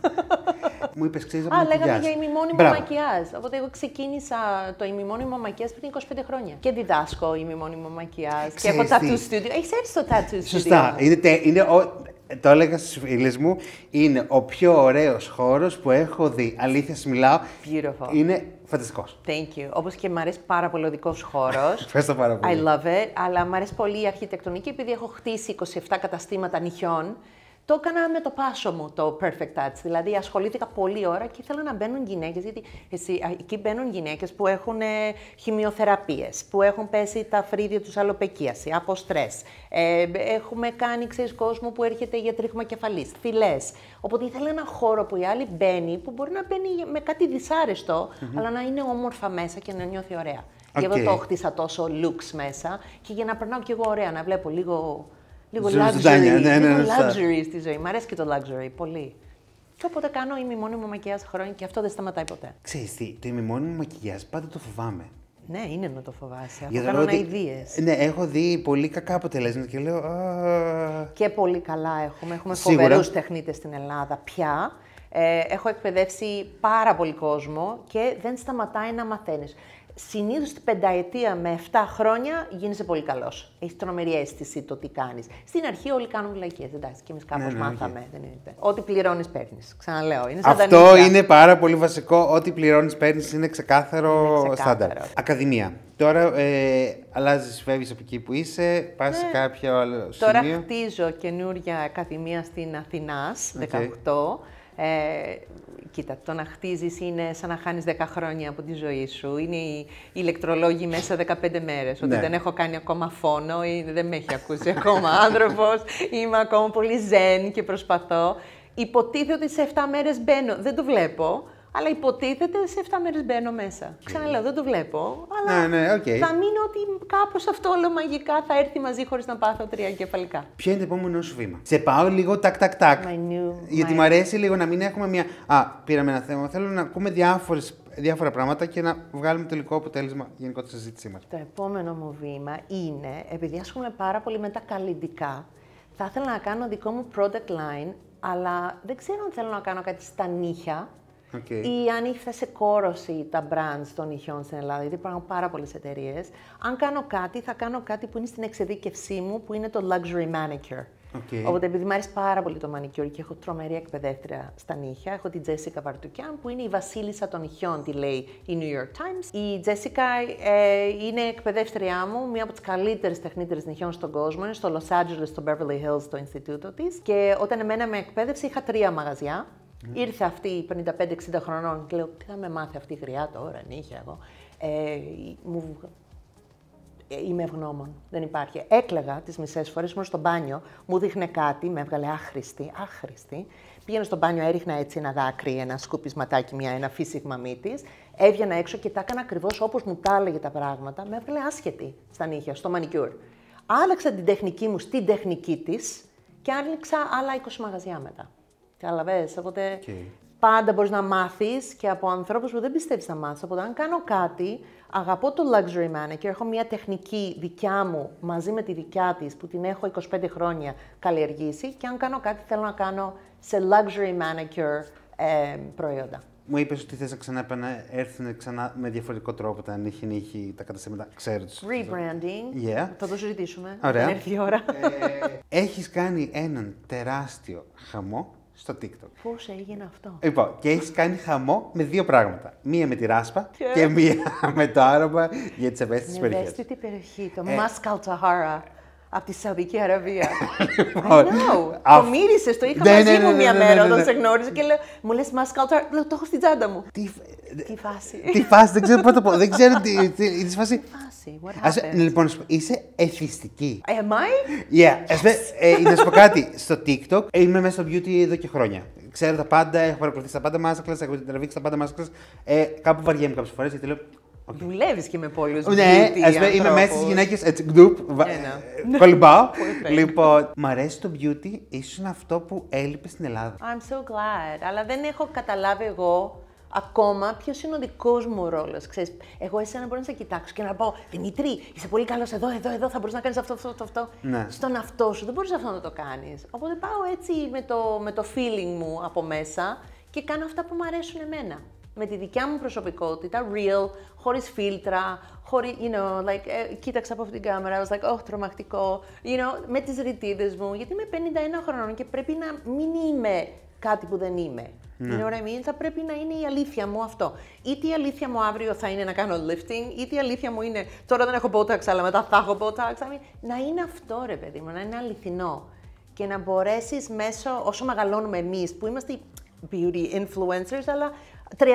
Μου είπες, ξέρεις από Α, λέγαμε μακιγιάζ. για ημιμόνιμο Μπράβο. μακιάζ. Οπότε εγώ ξεκίνησα το ημιμόνιμο μακιάζ πριν 25 χρόνια. Και διδάσκω ημιμόνιμο μακιάζ. Και Ξέρεις έχω tattoo τι. studio. Έχεις έρθει στο tattoo studio. Σωστά. Είναι, τε- είναι ο, το έλεγα στι φίλες μου, είναι ο πιο ωραίος χώρος που έχω δει. Αλήθεια, σου μιλάω. Beautiful. Είναι φανταστικός. Thank you. Όπως και μου αρέσει πάρα πολύ ο δικός χώρος. Ευχαριστώ πάρα πολύ. I love it. Αλλά μου αρέσει πολύ η αρχιτεκτονική επειδή έχω χτίσει 27 καταστήματα νυχιών. Το έκανα με το πάσο μου το Perfect Touch. Δηλαδή ασχολήθηκα πολλή ώρα και ήθελα να μπαίνουν γυναίκες. Γιατί εσύ, α, εκεί μπαίνουν γυναίκες που έχουν ε, χημειοθεραπείες, που έχουν πέσει τα φρύδια τους αλωπεκίαση, από στρες. Ε, έχουμε κάνει, ξέρεις, κόσμο που έρχεται για τρίχωμα κεφαλής, θηλές. Οπότε ήθελα ένα χώρο που η άλλη μπαίνει, που μπορεί να μπαίνει με κάτι δυσάρεστο, αλλά να είναι όμορφα μέσα και να νιώθει ωραία. Γι' αυτό Οκ. το χτίσα τόσο luxe μέσα και για να περνάω κι εγώ ωραία, να βλέπω λίγο, λίγο Ζω- luxury, ζωντάνια, ναι, ναι, ναι, λίγο σωστά. luxury στη ζωή. Μ' αρέσει και το luxury, πολύ. Και οπότε κάνω ημιμόνιμο μακιάζ χρόνια και αυτό δεν σταματάει ποτέ. Ξέρεις τι, το ημιμόνιμο μακιγιάζ πάντα το φοβάμαι. Ναι, είναι να το φοβάσαι. Γιατί Αυτό κάνω ότι- αηδίες. Ναι, έχω δει πολύ κακά αποτελέσματα και λέω. «Α, Και πολύ καλά έχουμε. Έχουμε Σίγουρα. φοβερούς τεχνίτες στην Ελλάδα πια. Ε, έχω εκπαιδεύσει πάρα πολύ κόσμο και δεν σταματάει να μαθαίνεις. Συνήθως την πενταετία με 7 χρόνια γίνεσαι πολύ καλός. Έχεις τρομερή αίσθηση το τι κάνεις. Στην αρχή όλοι κάνουν βλακίες. Εντάξει, και εμείς κάπως Ναι, ναι, μάθαμε. Δεν είναι. Ό,τι πληρώνεις, παίρνεις. Ξαναλέω. Είναι σαν τα Αυτό νύχια. είναι πάρα πολύ βασικό. Ό,τι πληρώνεις, παίρνεις είναι ξεκάθαρο Είναι ξεκάθαρο. στάνταρ. Ακαδημία. Τώρα ε, αλλάζεις, φεύγεις από εκεί που είσαι, πας σε κάποιο άλλο Ναι. Τώρα σημείο. χτίζω καινούρια ακαδημία στην Αθηνάς, Οκ. 18. Ε, κοίτα, το να χτίζεις είναι σαν να χάνεις 10 χρόνια από τη ζωή σου. Είναι οι οι ηλεκτρολόγοι μέσα 15 μέρες. Ότι Ναι. δεν έχω κάνει ακόμα φόνο ή δεν με έχει ακούσει ακόμα άνθρωπος. Είμαι ακόμα πολύ ζεν και προσπαθώ. Υποτίθεται ότι σε 7 μέρες μπαίνω. Δεν το βλέπω. Αλλά υποτίθεται σε 7 μέρες μπαίνω μέσα. Ξαναλέω, δεν το βλέπω. Αλλά Ναι, ναι, οκ. θα μείνω ότι κάπως αυτό όλο μαγικά θα έρθει μαζί χωρίς να πάθω τρία εγκεφαλικά. Ποιο είναι το επόμενο σου βήμα; Σε πάω λίγο τάκ τάκ τάκ. My new- Γιατί my- μου αρέσει λίγο να μην έχουμε μια. Α, πήραμε ένα θέμα. Θέλω να ακούμε διάφορες, διάφορα πράγματα και να βγάλουμε τελικό αποτέλεσμα γενικότερα στη συζήτησή μας. Το επόμενο μου βήμα είναι, επειδή ασχολούμαι πάρα πολύ με τα καλλιντικά, θα ήθελα να κάνω δικό μου product line, αλλά δεν ξέρω αν θέλω να κάνω κάτι στα νύχια Οκ. ή αν ήρθε σε κόρωση τα brands των νυχιών στην Ελλάδα, γιατί υπάρχουν πάρα πολλές εταιρείες. Αν κάνω κάτι, θα κάνω κάτι που είναι στην εξειδίκευσή μου, που είναι το luxury manicure. Οκ. Οπότε, επειδή μου αρέσει πάρα πολύ το manicure και έχω τρομερή εκπαιδεύτρια στα νύχια, έχω την Τζέσικα Βαρτουκιάν, που είναι η βασίλισσα των νυχιών, τη λέει η New York Times. Η Τζέσικα ε, είναι εκπαιδεύτριά μου, μία από τις καλύτερες τεχνίτριες νυχιών στον κόσμο. Είναι στο Los Angeles, στο Beverly Hills, το Ινστιτούτο της. Και όταν εμένα με εκπαίδευσε, είχα τρία μαγαζιά. Ήρθε αυτή 55-60 χρονών και λέω: Τι θα με μάθει αυτή η γριά τώρα, νύχια εγώ. Ε, μου ε, Είμαι ευγνώμων. Δεν υπάρχει. Έκλεγα τις μισές φορές, ήμουν στο μπάνιο, μου δείχνε κάτι, με έβγαλε άχρηστη, άχρηστη. Πήγαινα στο μπάνιο, έριχνα έτσι ένα δάκρυ, ένα σκουπισματάκι, μια, ένα φύσιγμα μύτης. Έβγαινα έξω και τα έκανα ακριβώς όπως μου τα έλεγε τα πράγματα. Με έβγαλε άσχετη στα νύχια, στο μανικιούρ. Άλλαξα την τεχνική μου στην τεχνική της και άνοιξα άλλα 20 μαγαζιά μετά. Κατάλαβες, οπότε Οκ. πάντα μπορείς να μάθεις και από ανθρώπους που δεν πιστεύεις να μάθεις. Οπότε αν κάνω κάτι, αγαπώ το luxury manicure, έχω μια τεχνική δικιά μου μαζί με τη δικιά της που την έχω 25 χρόνια καλλιεργήσει και αν κάνω κάτι θέλω να κάνω σε luxury manicure ε, προϊόντα. Μου είπες ότι θες να ξανά έρθουν ξανά με διαφορετικό τρόπο τα νύχια νύχια τα καταστήματα. Ξέρω τους. Rebranding, Yeah. θα το συζητήσουμε Ωραία. όταν έρθει η ώρα. Έχεις κάνει έναν τεράστιο χαμό στο TikTok. Πώς έγινε αυτό; Λοιπόν, και έχεις κάνει χαμό με δύο πράγματα. Μία με τη ράσπα Και- και μία με το άρωμα για τις ευαίσθητες Είναι περιοχές. ευαίσθητη περιοχή, το Ε. Μάσκαλ Ταχάρα από τη Σαουδική Αραβία. I Λοιπόν, know. αυ- Το μύρισε, το είχα Ναι, μαζί ναι, ναι, μου ναι, μία ναι, μέρα ναι, όταν ναι. σε γνώριζα και λέω, μου λες Μάσκαλ Ταχάρα, λέω το έχω στην τσάντα μου. Τι, Τι φάση. τι φάση, δεν ξέρω πώς το πω. Δεν ξέρω τι. τι, τι φάση. φάση, what Ας, happened? λοιπόν, να σου πω, είσαι εθιστική. Am I? Yeah, ας πούμε, ε, να σου πω κάτι. Στο TikTok είμαι μέσα στο beauty εδώ και χρόνια. Ξέρω τα πάντα, έχω παρακολουθήσει τα πάντα masterclass, έχω τραβήξει τα πάντα masterclass. Ε, κάπου βαριέμαι κάποιες φορές γιατί λέω. «Οκ». Δουλεύεις και με πολλούς. Ναι, ας πούμε, είμαι μέσα στις γυναίκες έτσι, γκρουπ, βα- Ναι, ναι. ε, κολυμπάω. Perfect. λοιπόν, μ' αρέσει το beauty, ίσως αυτό που έλειπε στην Ελλάδα. I'm so glad. Αλλά δεν έχω καταλάβει εγώ ακόμα ποιος είναι ο δικός μου ρόλος. Εγώ εσένα μπορώ να σε κοιτάξω και να πω Δημήτρη, είσαι πολύ καλός εδώ, εδώ, εδώ, θα μπορούσε να κάνεις αυτό, αυτό, αυτό. αυτό. Ναι. Στον αυτό σου δεν μπορείς αυτό να το κάνεις. Οπότε πάω έτσι με το, με το feeling μου από μέσα και κάνω αυτά που μου αρέσουν εμένα. Με τη δικιά μου προσωπικότητα, real, χωρίς φίλτρα, χωρί, you know, like, ε, κοίταξα από αυτήν την κάμερα, I was like, oh, τρομακτικό, you know, με τις ρητίδες μου, γιατί είμαι 51 χρονών και πρέπει να μην είμαι κάτι που δεν είμαι. You know what I mean? Θα πρέπει να είναι η αλήθεια μου αυτό. Είτε η αλήθεια μου αύριο θα είναι να κάνω lifting, είτε η αλήθεια μου είναι τώρα δεν έχω Botox, αλλά μετά θα έχω Botox. I mean, να είναι αυτό ρε παιδί μου, να είναι αληθινό. Και να μπορέσεις μέσω, όσο μεγαλώνουμε εμείς, που είμαστε beauty influencers, αλλά 35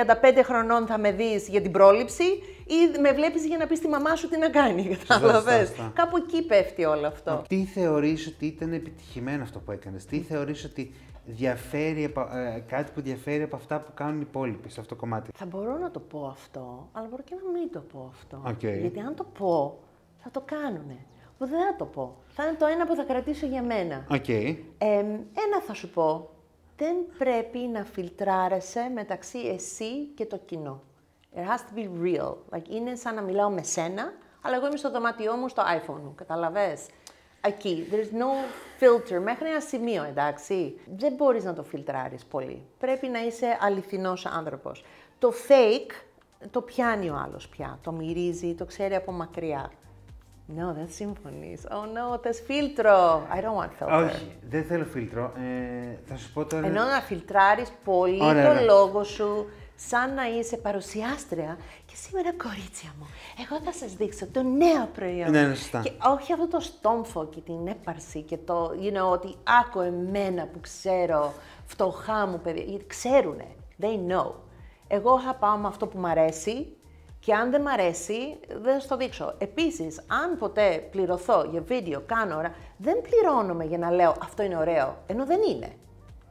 χρονών θα με δεις για την πρόληψη ή με βλέπεις για να πεις στη μαμά σου τι να κάνει, κατάλαβες; σωστά. Κάπου εκεί πέφτει όλο αυτό. Τι θεωρείς ότι ήταν επιτυχημένο αυτό που έκανες, τι θεωρείς ότι διαφέρει, από- ε, κάτι που διαφέρει από αυτά που κάνουν οι υπόλοιποι σε αυτό το κομμάτι; Θα μπορώ να το πω αυτό, αλλά μπορώ και να μην το πω αυτό. Οκ. Γιατί αν το πω, θα το κάνουνε. Εγώ δεν θα το πω. Θα είναι το ένα που θα κρατήσω για μένα. Οκ. Ε, ένα θα σου πω. Δεν πρέπει να φιλτράρεσαι μεταξύ εσύ και το κοινό. It has to be real. Like, είναι σαν να μιλάω με σένα, αλλά εγώ είμαι στο δωμάτιό μου, στο iPhone μου. Κατάλαβες; Εκεί. There's no filter. Μέχρι ένα σημείο, εντάξει. Δεν μπορείς να το φιλτράρεις πολύ. Πρέπει να είσαι αληθινός άνθρωπος. Το fake το πιάνει ο άλλος πια. Το μυρίζει, το ξέρει από μακριά. No, δεν συμφωνείς. Oh no, θες φίλτρο. I don't want filter. Όχι, δεν θέλω φίλτρο. Ε, θα σου πω τώρα. Ενώ να φιλτράρεις πολύ Ωραία, το ναι. λόγο σου, σαν να είσαι παρουσιάστρια. Και σήμερα, κορίτσια μου, εγώ θα σας δείξω το νέο προϊόν. Ναι, ναι, σωστά. Και όχι αυτό το στόμφο και την έπαρση και το, you know, ότι άκου εμένα που ξέρω, φτωχά μου παιδιά, γιατί ξέρουνε, they know. Εγώ θα πάω με αυτό που μ' αρέσει και αν δεν μ' αρέσει, δεν θα στο δείξω. Επίσης, αν ποτέ πληρωθώ για βίντεο, κάνω ώρα, δεν πληρώνομαι για να λέω αυτό είναι ωραίο, ενώ δεν είναι.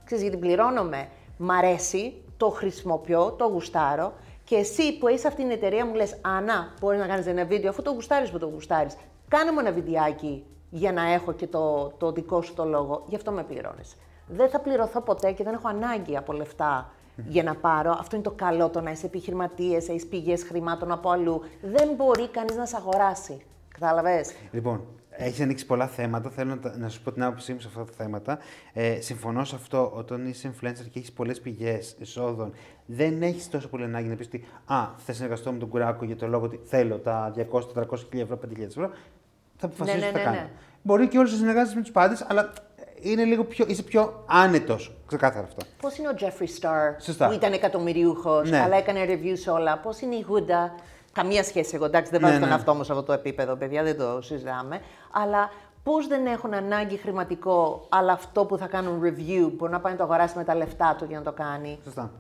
Ξέρεις, γιατί πληρώνομαι, μ' αρέσει, το χρησιμοποιώ, το γουστάρω και εσύ που είσαι αυτή την εταιρεία μου λες «Άννα, μπορείς να κάνεις ένα βίντεο, αφού το γουστάρεις που το γουστάρεις. Κάνε μου ένα βιντεάκι για να έχω και το, το δικό σου το λόγο, γι' αυτό με πληρώνεις. Δεν θα πληρωθώ ποτέ και δεν έχω ανάγκη από λεφτά για να πάρω. Αυτό είναι το καλό, το να είσαι επιχειρηματίες, έχεις πηγές χρημάτων από αλλού. Δεν μπορεί κανείς να σε αγοράσει. Κατάλαβες; Λοιπόν, έχεις ανοίξει πολλά θέματα. Θέλω να, τα- να σου πω την άποψή μου σε αυτά τα θέματα. Ε, συμφωνώ σε αυτό. Όταν είσαι influencer και έχεις πολλές πηγές εσόδων, δεν έχεις τόσο πολύ ανάγκη να πεις ότι Α, θα συνεργαστώ με τον Κουράκο για το λόγο ότι θέλω τα 200, 400 ευρώ, 5.000 ευρώ. Θα αποφασίσω Ναι, τι ναι, θα ναι, κάνω. ναι. Μπορεί και όλου να συνεργάζεσαι με τους πάντες, αλλά είναι λίγο πιο, είσαι πιο άνετος. Ξεκάθαρα αυτό. Πώς είναι ο Jeffree Star Σωστά. που ήταν εκατομμυριούχος, Ναι. αλλά έκανε review σε όλα. Πώς είναι η Γούντα; Καμία σχέση εγώ, εντάξει, δεν Ναι, βάζω ναι. τον εαυτό μου σε αυτό το επίπεδο, παιδιά, δεν το συζητάμε. Αλλά πώς δεν έχουν ανάγκη χρηματικό, αλλά αυτό που θα κάνουν review μπορεί να πάει να το αγοράσει με τα λεφτά του για να το κάνει. Σωστά.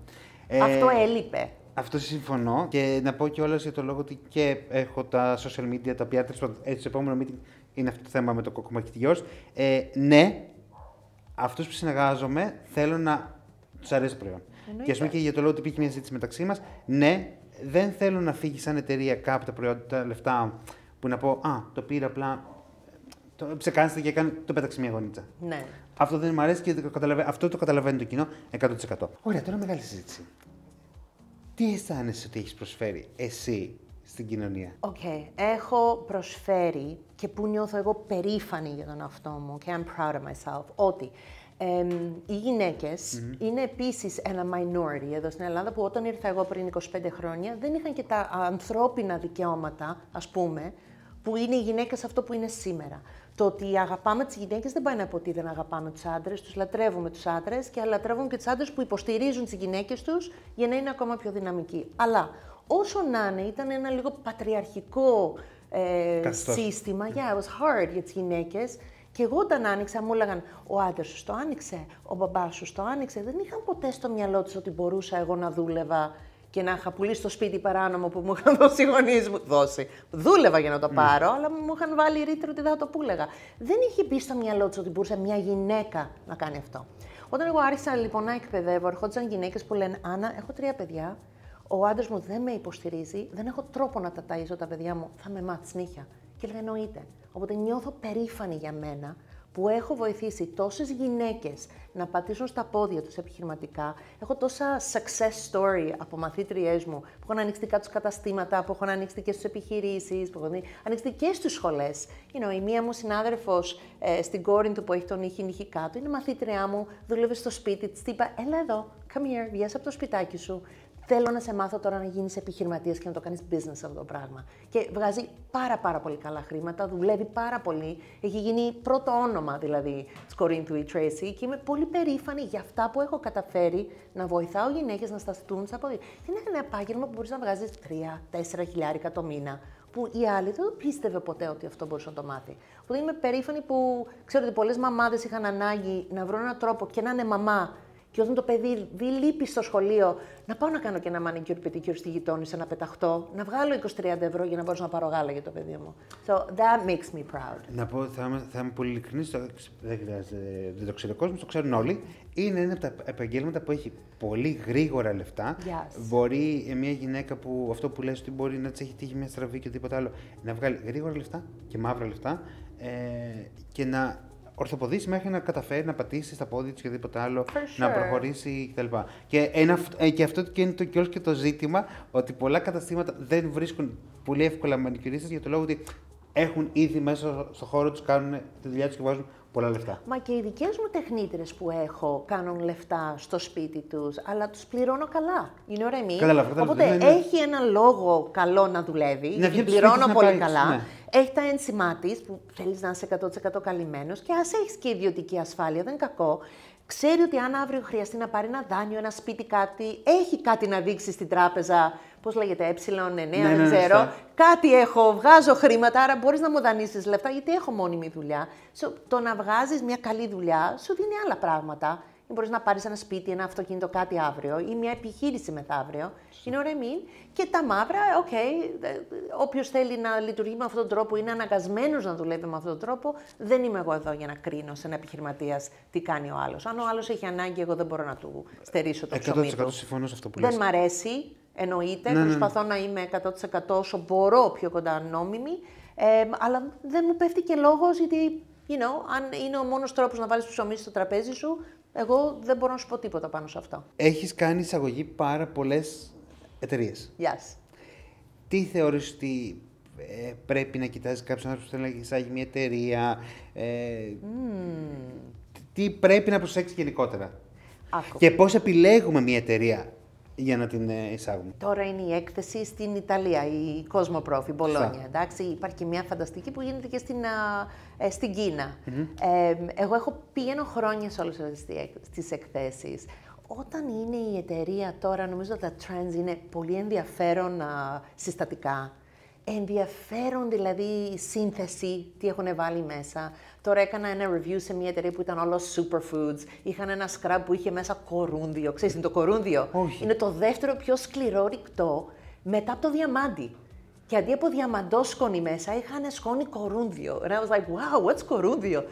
Αυτό Ε, έλειπε. Αυτό συμφωνώ και να πω κιόλας για το λόγο ότι και έχω τα social media τα οποία τέλος πάντων, έτσι στο επόμενο meeting είναι αυτό το θέμα με το κοκκομακητιό. Ε, ναι, αυτούς που συνεργάζομαι θέλω να τους αρέσει το προϊόν. Και ας πούμε και για το λόγο ότι υπήρχε μια συζήτηση μεταξύ μας, ναι, δεν θέλω να φύγει σαν εταιρεία κάπου τα προϊόντα, τα λεφτά που να πω Α, το πήρα απλά. Το ψεκάνιστε και έκανε, το πέταξε μια γωνίτσα. Ναι. Αυτό δεν μου αρέσει και το καταλαβα- αυτό το καταλαβαίνει το κοινό 100%. Ωραία, τώρα μεγάλη συζήτηση. Τι αισθάνεσαι ότι έχεις προσφέρει εσύ στην κοινωνία. Οκ, έχω προσφέρει και που νιώθω εγώ περήφανη για τον εαυτό μου και I'm proud of myself, ότι εμ, οι γυναίκες είναι επίσης ένα minority εδώ στην Ελλάδα που όταν ήρθα εγώ πριν 25 χρόνια δεν είχαν και τα ανθρώπινα δικαιώματα, ας πούμε, που είναι οι γυναίκες αυτό που είναι σήμερα. Το ότι αγαπάμε τις γυναίκες δεν πάει να πει ότι δεν αγαπάμε τους άντρες. Τους λατρεύουμε τους άντρες και λατρεύουμε και τους άντρες που υποστηρίζουν τις γυναίκες τους για να είναι ακόμα πιο δυναμικοί. Αλλά όσο να είναι, ήταν ένα λίγο πατριαρχικό ε, σύστημα. Yeah, it was hard για τις γυναίκες. Και εγώ όταν άνοιξα, μου έλεγαν Ο άντρας σου το άνοιξε, ο μπαμπάς σου το άνοιξε. Δεν είχαν ποτέ στο μυαλό τους ότι μπορούσα εγώ να δούλευα και να είχα πουλήσει το σπίτι παράνομο που μου είχαν δώσει οι γονείς μου. Δώσει. Δούλευα για να το ναι. πάρω, αλλά μου είχαν βάλει ρήτρα ότι δεν θα το πούλεγα. Δεν είχε μπει στο μυαλό του ότι μπορούσε μια γυναίκα να κάνει αυτό. Όταν εγώ άρχισα λοιπόν να εκπαιδεύω, ερχόντουσαν γυναίκες που λένε Άννα, έχω τρία παιδιά. Ο άντρας μου δεν με υποστηρίζει, δεν έχω τρόπο να τα ταΐζω τα παιδιά μου, θα με μάθει νύχια. Και λέει εννοείται. Οπότε νιώθω περήφανη για μένα που έχω βοηθήσει τόσες γυναίκες να πατήσουν στα πόδια τους επιχειρηματικά. Έχω τόσα success story από μαθήτριές μου που έχουν ανοίξει δικά τους καταστήματα, που έχουν ανοίξει και στις επιχειρήσεις, που έχουν ανοίξει και στις σχολές. You know, η μία μου συνάδελφος ε, στην κόρη του που έχει τον ήχη νύχη κάτω, είναι μαθήτριά μου, δούλευε στο σπίτι της, είπα, έλα εδώ, come here, βγες από το σπιτάκι σου, Θέλω να σε μάθω τώρα να γίνεις επιχειρηματίας και να το κάνεις business αυτό το πράγμα. Και βγάζει πάρα πάρα πολύ καλά χρήματα, δουλεύει πάρα πολύ. Έχει γίνει πρώτο όνομα δηλαδή τη Κορίνθου η Tracy και είμαι πολύ περήφανη για αυτά που έχω καταφέρει να βοηθάω γυναίκες να σταθούν στα πόδια. Είναι ένα επάγγελμα που μπορείς να βγάζεις 3-4 χιλιάρικα το μήνα που η άλλη δεν πίστευε ποτέ ότι αυτό μπορούσε να το μάθει. Οπότε είμαι περήφανη που ξέρω ότι πολλές μαμάδες είχαν ανάγκη να βρουν έναν τρόπο και να είναι μαμά και όταν το παιδί δει λείπει στο σχολείο, να πάω να κάνω και ένα manicure pedicure στη γειτόνισσα, να πεταχτώ, να βγάλω 20-30 ευρώ για να μπορέσω να πάρω γάλα για το παιδί μου. So that makes me proud. Να πω, θα είμαι, θα είμαι πολύ ειλικρινής, δεν χρειάζεται, δεν το ξέρει ο κόσμος, το ξέρουν όλοι. Είναι ένα από τα επαγγέλματα που έχει πολύ γρήγορα λεφτά. Yes. Μπορεί μια γυναίκα που αυτό που λες ότι μπορεί να της έχει τύχει μια στραβή και τίποτα άλλο, να βγάλει γρήγορα λεφτά και μαύρα λεφτά ε, και να ορθοποδήσει μέχρι να καταφέρει να πατήσει στα πόδια της και τίποτα άλλο, να προχωρήσει κτλ. Και, ένα, ε, και αυτό και είναι το, και, και το ζήτημα ότι πολλά καταστήματα δεν βρίσκουν πολύ εύκολα μανικυρίστε για το λόγο ότι έχουν ήδη μέσα στο χώρο τους, κάνουν τη δουλειά τους και βάζουν πολλά λεφτά. Μα και οι δικές μου τεχνίτρες που έχω κάνουν λεφτά στο σπίτι τους, αλλά τους πληρώνω καλά. Είναι ωραία μη. Οπότε ναι, ναι. έχει ένα λόγο καλό να δουλεύει. Ναι, την πληρώνω πολύ καλά. Ναι. Έχει τα ένσημά της που θέλεις να είσαι 100% καλυμμένος και ας έχεις και ιδιωτική ασφάλεια, δεν είναι κακό. Ξέρει ότι αν αύριο χρειαστεί να πάρει ένα δάνειο, ένα σπίτι, κάτι, έχει κάτι να δείξει στην τράπεζα Πώς λέγεται, ε9, ναι, ναι, δεν ξέρω. Κάτι έχω, βγάζω χρήματα, άρα μπορείς να μου δανείσει λεφτά, γιατί έχω μόνιμη δουλειά. So, το να βγάζεις μια καλή δουλειά σου δίνει άλλα πράγματα. Μπορείς να πάρεις ένα σπίτι, ένα αυτοκίνητο, κάτι αύριο ή μια επιχείρηση μεθαύριο. Είναι ωραία μην. Και τα μαύρα, οκ, okay, όποιος θέλει να λειτουργεί με αυτόν τον τρόπο, είναι αναγκασμένος να δουλεύει με αυτόν τον τρόπο. Δεν είμαι εγώ εδώ για να κρίνω σε ένα επιχειρηματίας τι κάνει ο άλλος. Αν ο άλλος έχει ανάγκη, εγώ δεν μπορώ να του στερήσω το ψωμί του. συμφωνώ σε αυτό που Δεν μ' αρέσει, εννοείται. Ναι, ναι, ναι. Προσπαθώ να είμαι 100% όσο μπορώ πιο κοντά νόμιμη. Ε, αλλά δεν μου πέφτει και λόγος γιατί, you know, αν είναι ο μόνος τρόπος να βάλεις ψωμί στο τραπέζι σου, εγώ δεν μπορώ να σου πω τίποτα πάνω σε αυτό. Έχεις κάνει εισαγωγή πάρα πολλές εταιρείες. Yes. Τι θεωρείς ότι ε, πρέπει να κοιτάζεις κάποιο άνθρωπο που θέλει να εισάγει μια εταιρεία. Ε, Τι πρέπει να προσέξεις γενικότερα; Άκου. Και πώς επιλέγουμε μια εταιρεία για να την ε, εισάγουμε. Τώρα είναι η έκθεση στην Ιταλία, η Cosmo Prof, η Μπολόνια. Εντάξει, υπάρχει και μια φανταστική που γίνεται και στην, ε, στην κινα Ε, εγώ έχω πηγαίνω χρόνια σε όλες τις εκθέσεις. Όταν είναι η εταιρεία τώρα, νομίζω ότι τα trends είναι πολύ ενδιαφέρον συστατικά. Ενδιαφέρον δηλαδή η σύνθεση, τι έχουν βάλει μέσα. Τώρα έκανα ένα review σε μια εταιρεία που ήταν όλο superfoods. Είχαν ένα scrub που είχε μέσα κορούνδιο. Ξέρεις, είναι το κορούνδιο; Είναι το δεύτερο πιο σκληρό ρηκτό μετά από το διαμάντι. Και αντί από διαμαντόσκονη μέσα, είχαν σκόνη κορούνδιο. And I was like, wow, what's κορούνδιο;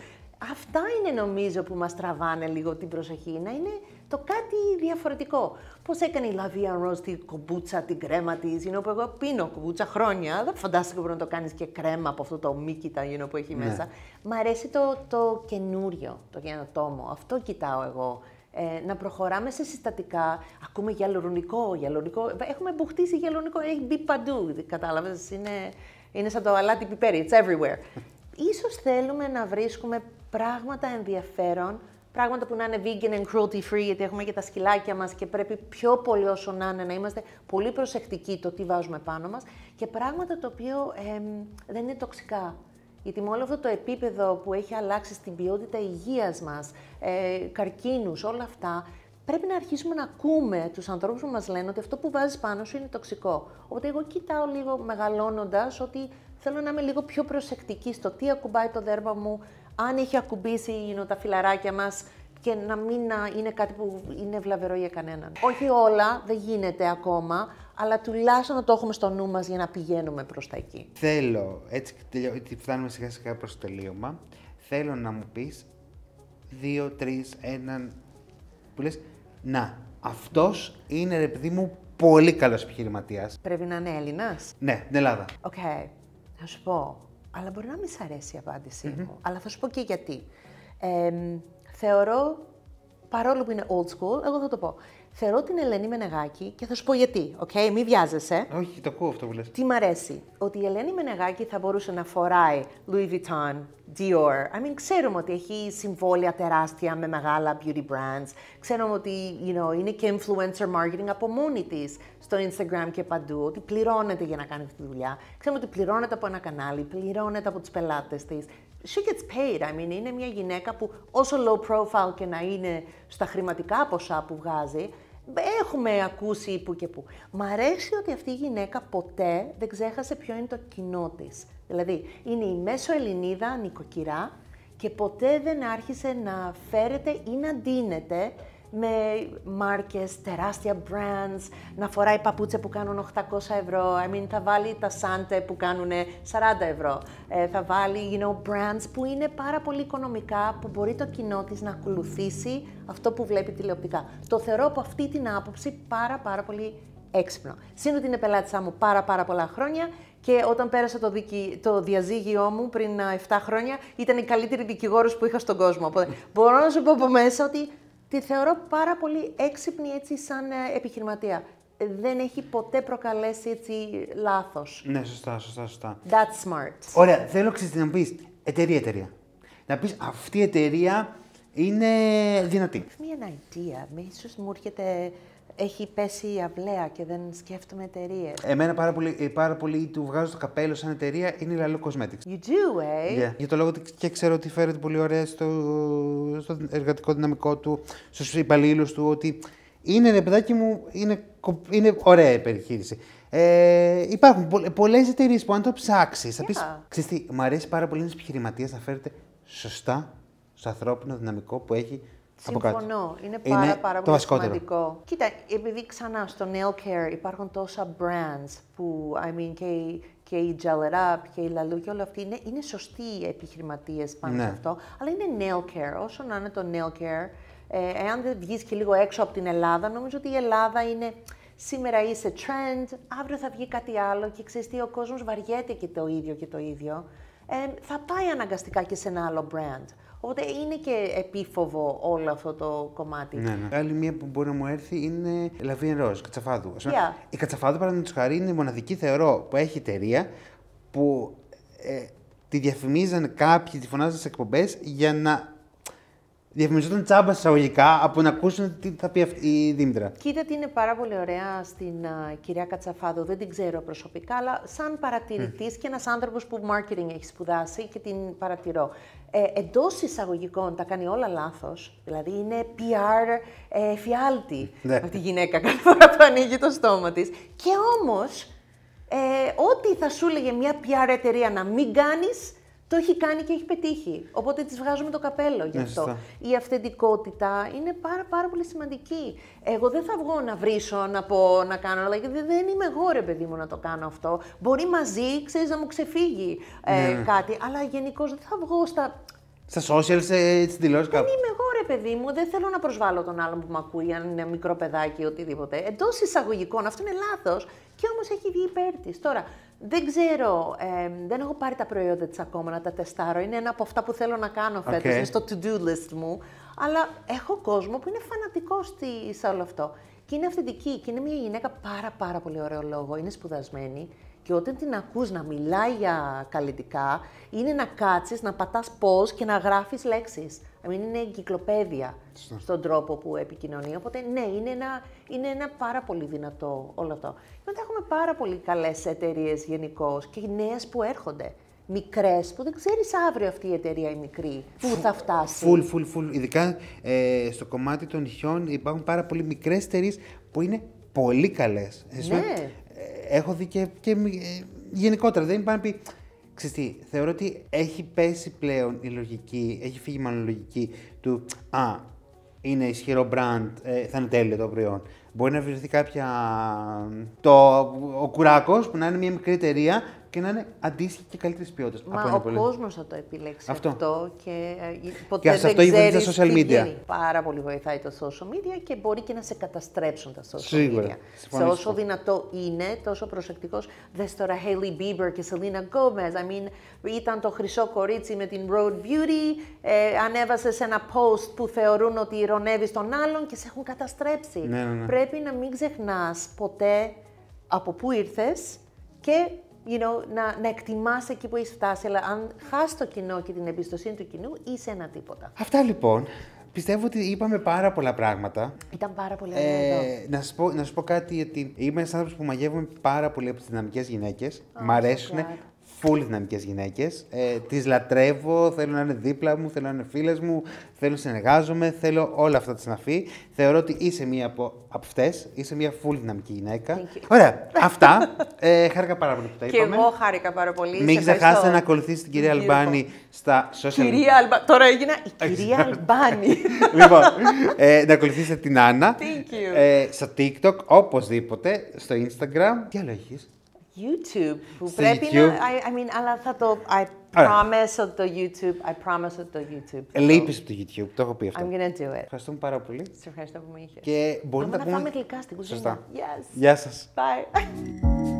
Αυτά είναι νομίζω που μας τραβάνε λίγο την προσοχή, να είναι το κάτι διαφορετικό. Πώς έκανε η Λαβία Ροζ την κομπούτσα, την κρέμα της, you know, που εγώ πίνω κομπούτσα χρόνια, δεν φαντάστηκα μπορεί να το κάνεις και κρέμα από αυτό το μίκητα you know, που έχει ναι. μέσα. Μ' αρέσει το, το καινούριο, το καινοτόμο, αυτό κοιτάω εγώ. Ε, να προχωράμε σε συστατικά. Ακούμε γυαλουρονικό, γυαλουρονικό. Έχουμε μπουχτίσει γυαλουρονικό, έχει μπει παντού. Κατάλαβες, είναι, είναι σαν το αλάτι πιπέρι, it's everywhere. Ίσως θέλουμε να βρίσκουμε πράγματα ενδιαφέρον, πράγματα που να είναι vegan and cruelty free, γιατί έχουμε και τα σκυλάκια μας και πρέπει πιο πολύ όσο να είναι να είμαστε πολύ προσεκτικοί το τι βάζουμε πάνω μας και πράγματα το οποίο δεν είναι τοξικά. Γιατί με όλο αυτό το επίπεδο που έχει αλλάξει στην ποιότητα υγείας μας, ε, καρκίνους, όλα αυτά, πρέπει να αρχίσουμε να ακούμε τους ανθρώπους που μας λένε ότι αυτό που βάζεις πάνω σου είναι τοξικό. Οπότε εγώ κοιτάω λίγο μεγαλώνοντας ότι θέλω να είμαι λίγο πιο προσεκτική στο τι ακουμπάει το δέρμα μου, αν έχει ακουμπήσει you τα φιλαράκια μας και να μην είναι κάτι που είναι βλαβερό για κανέναν. Όχι όλα, δεν γίνεται ακόμα, αλλά τουλάχιστον να το έχουμε στο νου μας για να πηγαίνουμε προς τα εκεί. Θέλω, έτσι ότι φτάνουμε σιγά σιγά προς το τελείωμα, θέλω να μου πεις δύο, τρεις, έναν, που λες, να, αυτός είναι ρε παιδί μου πολύ καλός επιχειρηματίας. Πρέπει να είναι Έλληνας; Ναι, την Ελλάδα. Οκ, okay. θα σου πω, αλλά μπορεί να μην σ' αρέσει η απάντησή μου, αλλά θα σου πω και γιατί. Ε, θεωρώ, παρόλο που είναι old school, εγώ θα το πω. Θεωρώ την Ελένη Μενεγάκη και θα σου πω γιατί, οκ, okay? μην βιάζεσαι. Όχι, το ακούω αυτό που λες. Τι μ' αρέσει, ότι η Ελένη Μενεγάκη θα μπορούσε να φοράει Louis Vuitton, Dior. I mean, ξέρουμε ότι έχει συμβόλαια τεράστια με μεγάλα beauty brands. Ξέρουμε ότι you know, είναι και influencer marketing από μόνη της στο Instagram και παντού, ότι πληρώνεται για να κάνει αυτή τη δουλειά. Ξέρουμε ότι πληρώνεται από ένα κανάλι, πληρώνεται από τους πελάτες της she gets paid. I mean, είναι μια γυναίκα που όσο low profile και να είναι στα χρηματικά ποσά που βγάζει, έχουμε ακούσει που και που. Μ' αρέσει ότι αυτή η γυναίκα ποτέ δεν ξέχασε ποιο είναι το κοινό της. Δηλαδή, είναι η μέσο Ελληνίδα νοικοκυρά και ποτέ δεν άρχισε να φέρεται ή να ντύνεται με μάρκες, τεράστια brands, να φοράει παπούτσια που κάνουν 800 ευρώ, I mean, θα βάλει τα σάντε που κάνουν 40 ευρώ, ε, θα βάλει you know, brands που είναι πάρα πολύ οικονομικά, που μπορεί το κοινό της να ακολουθήσει αυτό που βλέπει τηλεοπτικά. Το θεωρώ από αυτή την άποψη πάρα πάρα πολύ έξυπνο. Συν ότι είναι πελάτησά μου πάρα πάρα πολλά χρόνια και όταν πέρασα το, δικη... το διαζύγιό μου πριν 7 χρόνια, ήταν η καλύτερη δικηγόρος που είχα στον κόσμο. Οπότε μπορώ να σου πω από μέσα ότι τη θεωρώ πάρα πολύ έξυπνη έτσι σαν ε, επιχειρηματία. Δεν έχει ποτέ προκαλέσει έτσι λάθος. Ναι, σωστά, σωστά, σωστά. That's smart. Ωραία, θέλω ξέρεις, να πεις; Εταιρεία, εταιρεία. Να πεις αυτή η εταιρεία είναι δυνατή. Μία idea, ίσως μου έρχεται έχει πέσει η αυλαία και δεν σκέφτομαι εταιρείες. Εμένα πάρα πολύ, ε, πάρα πολύ του βγάζω το καπέλο σαν εταιρεία είναι η Lalo Cosmetics. You do, eh? Yeah. Για το λόγο ότι και ξέρω ότι φέρεται πολύ ωραία στο, στο εργατικό δυναμικό του, στους υπαλλήλους του, ότι είναι ρε παιδάκι μου, είναι, είναι ωραία η περιχείρηση. Ε, υπάρχουν πο, πολλές εταιρείες που αν το ψάξεις, θα πεις. Ξέρετε, μου αρέσει πάρα πολύ ένας επιχειρηματίας να φέρετε σωστά στο ανθρώπινο δυναμικό που έχει Συμφωνώ. Είναι πάρα, είναι πάρα πολύ σημαντικό. Κοίτα, επειδή ξανά στο nail care υπάρχουν τόσα brands που, I mean, και, και η Gel It Up και η Lalou και όλα αυτοί είναι, είναι σωστοί οι επιχειρηματίες πάνω ναι. σε αυτό, αλλά είναι nail care. Όσο να είναι το nail care, ε, εάν δεν βγεις και λίγο έξω από την Ελλάδα, νομίζω ότι η Ελλάδα είναι... Σήμερα είσαι trend, αύριο θα βγει κάτι άλλο και ξέρεις τι, ο κόσμος βαριέται και το ίδιο και το ίδιο. Ε, θα πάει αναγκαστικά και σε ένα άλλο brand. Οπότε είναι και επίφοβο όλο αυτό το κομμάτι. Ναι, ναι. Άλλη μία που μπορεί να μου έρθει είναι Λαβίν Ροζ, Κατσαφάδου. Yeah. Η Κατσαφάδου, παραδείγματος χάρη, είναι η μοναδική θεωρώ που έχει εταιρεία που ε, τη διαφημίζαν κάποιοι, τη φωνάζαν σε εκπομπές για να διαφημιζόταν τσάμπα εισαγωγικά από να ακούσουν τι θα πει αυτή η Δήμητρα. Κοίτα τι είναι πάρα πολύ ωραία στην uh, κυρία Κατσαφάδο, δεν την ξέρω προσωπικά, αλλά σαν παρατηρητής mm. και ένας άνθρωπος που marketing έχει σπουδάσει και την παρατηρώ. Ε, Εντός εισαγωγικών τα κάνει όλα λάθος. Δηλαδή είναι PR ε, φιάλτη ναι. αυτή η γυναίκα κάθε φορά που ανοίγει το στόμα της. Και όμως, ε, ό,τι θα σου έλεγε μια PR εταιρεία να μην κάνεις, το έχει κάνει και έχει πετύχει. Οπότε της βγάζουμε το καπέλο γι' ναι, αυτό. Η αυθεντικότητα είναι πάρα, πάρα πολύ σημαντική. Εγώ δεν θα βγω να βρίσω, να πω, να κάνω, αλλά δεν είμαι εγώ ρε παιδί μου να το κάνω αυτό. Μπορεί μαζί, ξέρεις, να μου ξεφύγει ε, ναι. κάτι, αλλά γενικώς δεν θα βγω στα στα social, σε δηλώσει κάπου. Δεν είμαι εγώ, ρε παιδί μου. Δεν θέλω να προσβάλλω τον άλλον που με ακούει, αν είναι μικρό παιδάκι ή οτιδήποτε. Εντός εισαγωγικών, αυτό είναι λάθος. Και όμως έχει βγει υπέρ της. Τώρα, δεν ξέρω, ε, δεν έχω πάρει τα προϊόντα της ακόμα να τα τεστάρω. Είναι ένα από αυτά που θέλω να κάνω φέτος. Είναι στο to-do list μου. Αλλά έχω κόσμο που είναι φανατικό σε όλο αυτό. Και είναι αυθεντική. Και είναι μια γυναίκα πάρα, πάρα πολύ ωραίο λόγο. Είναι σπουδασμένη. Και όταν την ακούς να μιλάει για καλλιτικά, είναι να κάτσεις, να πατάς πώς και να γράφεις λέξεις. I mean, είναι εγκυκλοπαίδεια στον τρόπο που επικοινωνεί. Οπότε, ναι, είναι ένα, είναι ένα πάρα πολύ δυνατό όλο αυτό. Μετά έχουμε πάρα πολύ καλές εταιρείες γενικώ και νέες που έρχονται. μικρές που δεν ξέρεις αύριο αυτή η εταιρεία η μικρή που θα φτάσει. Φουλ, φουλ, φουλ. Ειδικά ε, στο κομμάτι των νυχιών υπάρχουν πάρα πολύ μικρές εταιρείες που είναι πολύ καλές. Ναι. Έχω δει και, και ε, γενικότερα. Δεν υπάρχει. πει. Ξέρεις τι, θεωρώ ότι έχει πέσει πλέον η λογική, έχει φύγει μάλλον η λογική του «Α, είναι ισχυρό brand, ε, θα είναι τέλειο το προϊόν». Μπορεί να βρεθεί κάποια... Το, ο Κουράκος που να είναι μια μικρή εταιρεία και να είναι αντίστοιχη και καλύτερης ποιότητας. Μα ο κόσμος θα το επιλέξει αυτό, Αυτό. και ε, ποτέ Και σε δεν αυτό βοηθάει τα ξέρεις social τι media. βγαίνει. Πάρα πολύ βοηθάει το social media και μπορεί και να σε καταστρέψουν τα social Σίγουρα. media. Συμφωνώ, Σε όσο συμφωνώ. δυνατό είναι, τόσο προσεκτικός. Δες τώρα Hailey Bieber και Selena Gomez. I mean, ήταν το χρυσό κορίτσι με την Road Beauty. Ε, ανέβασε σε ένα post που θεωρούν ότι ηρωνεύει τον άλλον και σε έχουν καταστρέψει. Ναι, ναι, ναι. Πρέπει να μην ξεχνάς ποτέ από πού ήρθες και you know, να, να εκτιμάς εκεί που έχεις φτάσει. Αλλά αν χάσεις το κοινό και την εμπιστοσύνη του κοινού, είσαι ένα τίποτα. Αυτά λοιπόν. Πιστεύω ότι είπαμε πάρα πολλά πράγματα. Ήταν πάρα πολύ ωραίο εδώ. Ε, να, σου πω, να σου πω κάτι, ότι είμαι ένας άνθρωπος που μαγεύομαι πάρα πολύ από τις δυναμικές γυναίκες. Μ' αρέσουν glad. full δυναμικές γυναίκες. Ε, τις λατρεύω, θέλω να είναι δίπλα μου, θέλω να είναι φίλες μου, θέλω να συνεργάζομαι, θέλω όλα αυτά τα συναφή. Θεωρώ ότι είσαι μία από, από αυτές, είσαι μία full δυναμική γυναίκα. Thank you. Ωραία, αυτά. Ε, χάρηκα πάρα πολύ που τα Και είπαμε. εγώ χάρηκα πάρα πολύ. Μην Σε ξεχάσετε ευχαριστώ. να ακολουθήσετε την κυρία Beautiful. Αλμπάνη στα social Κυρία Αλμπάνη. Τώρα έγινα η κυρία Αλμπάνη. λοιπόν, ε, να ακολουθήσετε την Άννα. Thank you. Ε, στο TikTok, οπωσδήποτε. Στο Instagram. Τι άλλο έχεις; YouTube. Που Στο πρέπει YouTube. να. I, I mean, αλλά θα το. I Ωραία. promise ότι το YouTube. I promise ότι το YouTube. Λείπεις από το YouTube, το έχω πει αυτό. I'm gonna do it. Ευχαριστούμε πάρα πολύ. Σε ευχαριστώ που με είχες. Και μπορεί Πάμε να να πούμε... φάμε γλυκά στην κουζίνα. Σωστά. Yes. Γεια σας. Bye.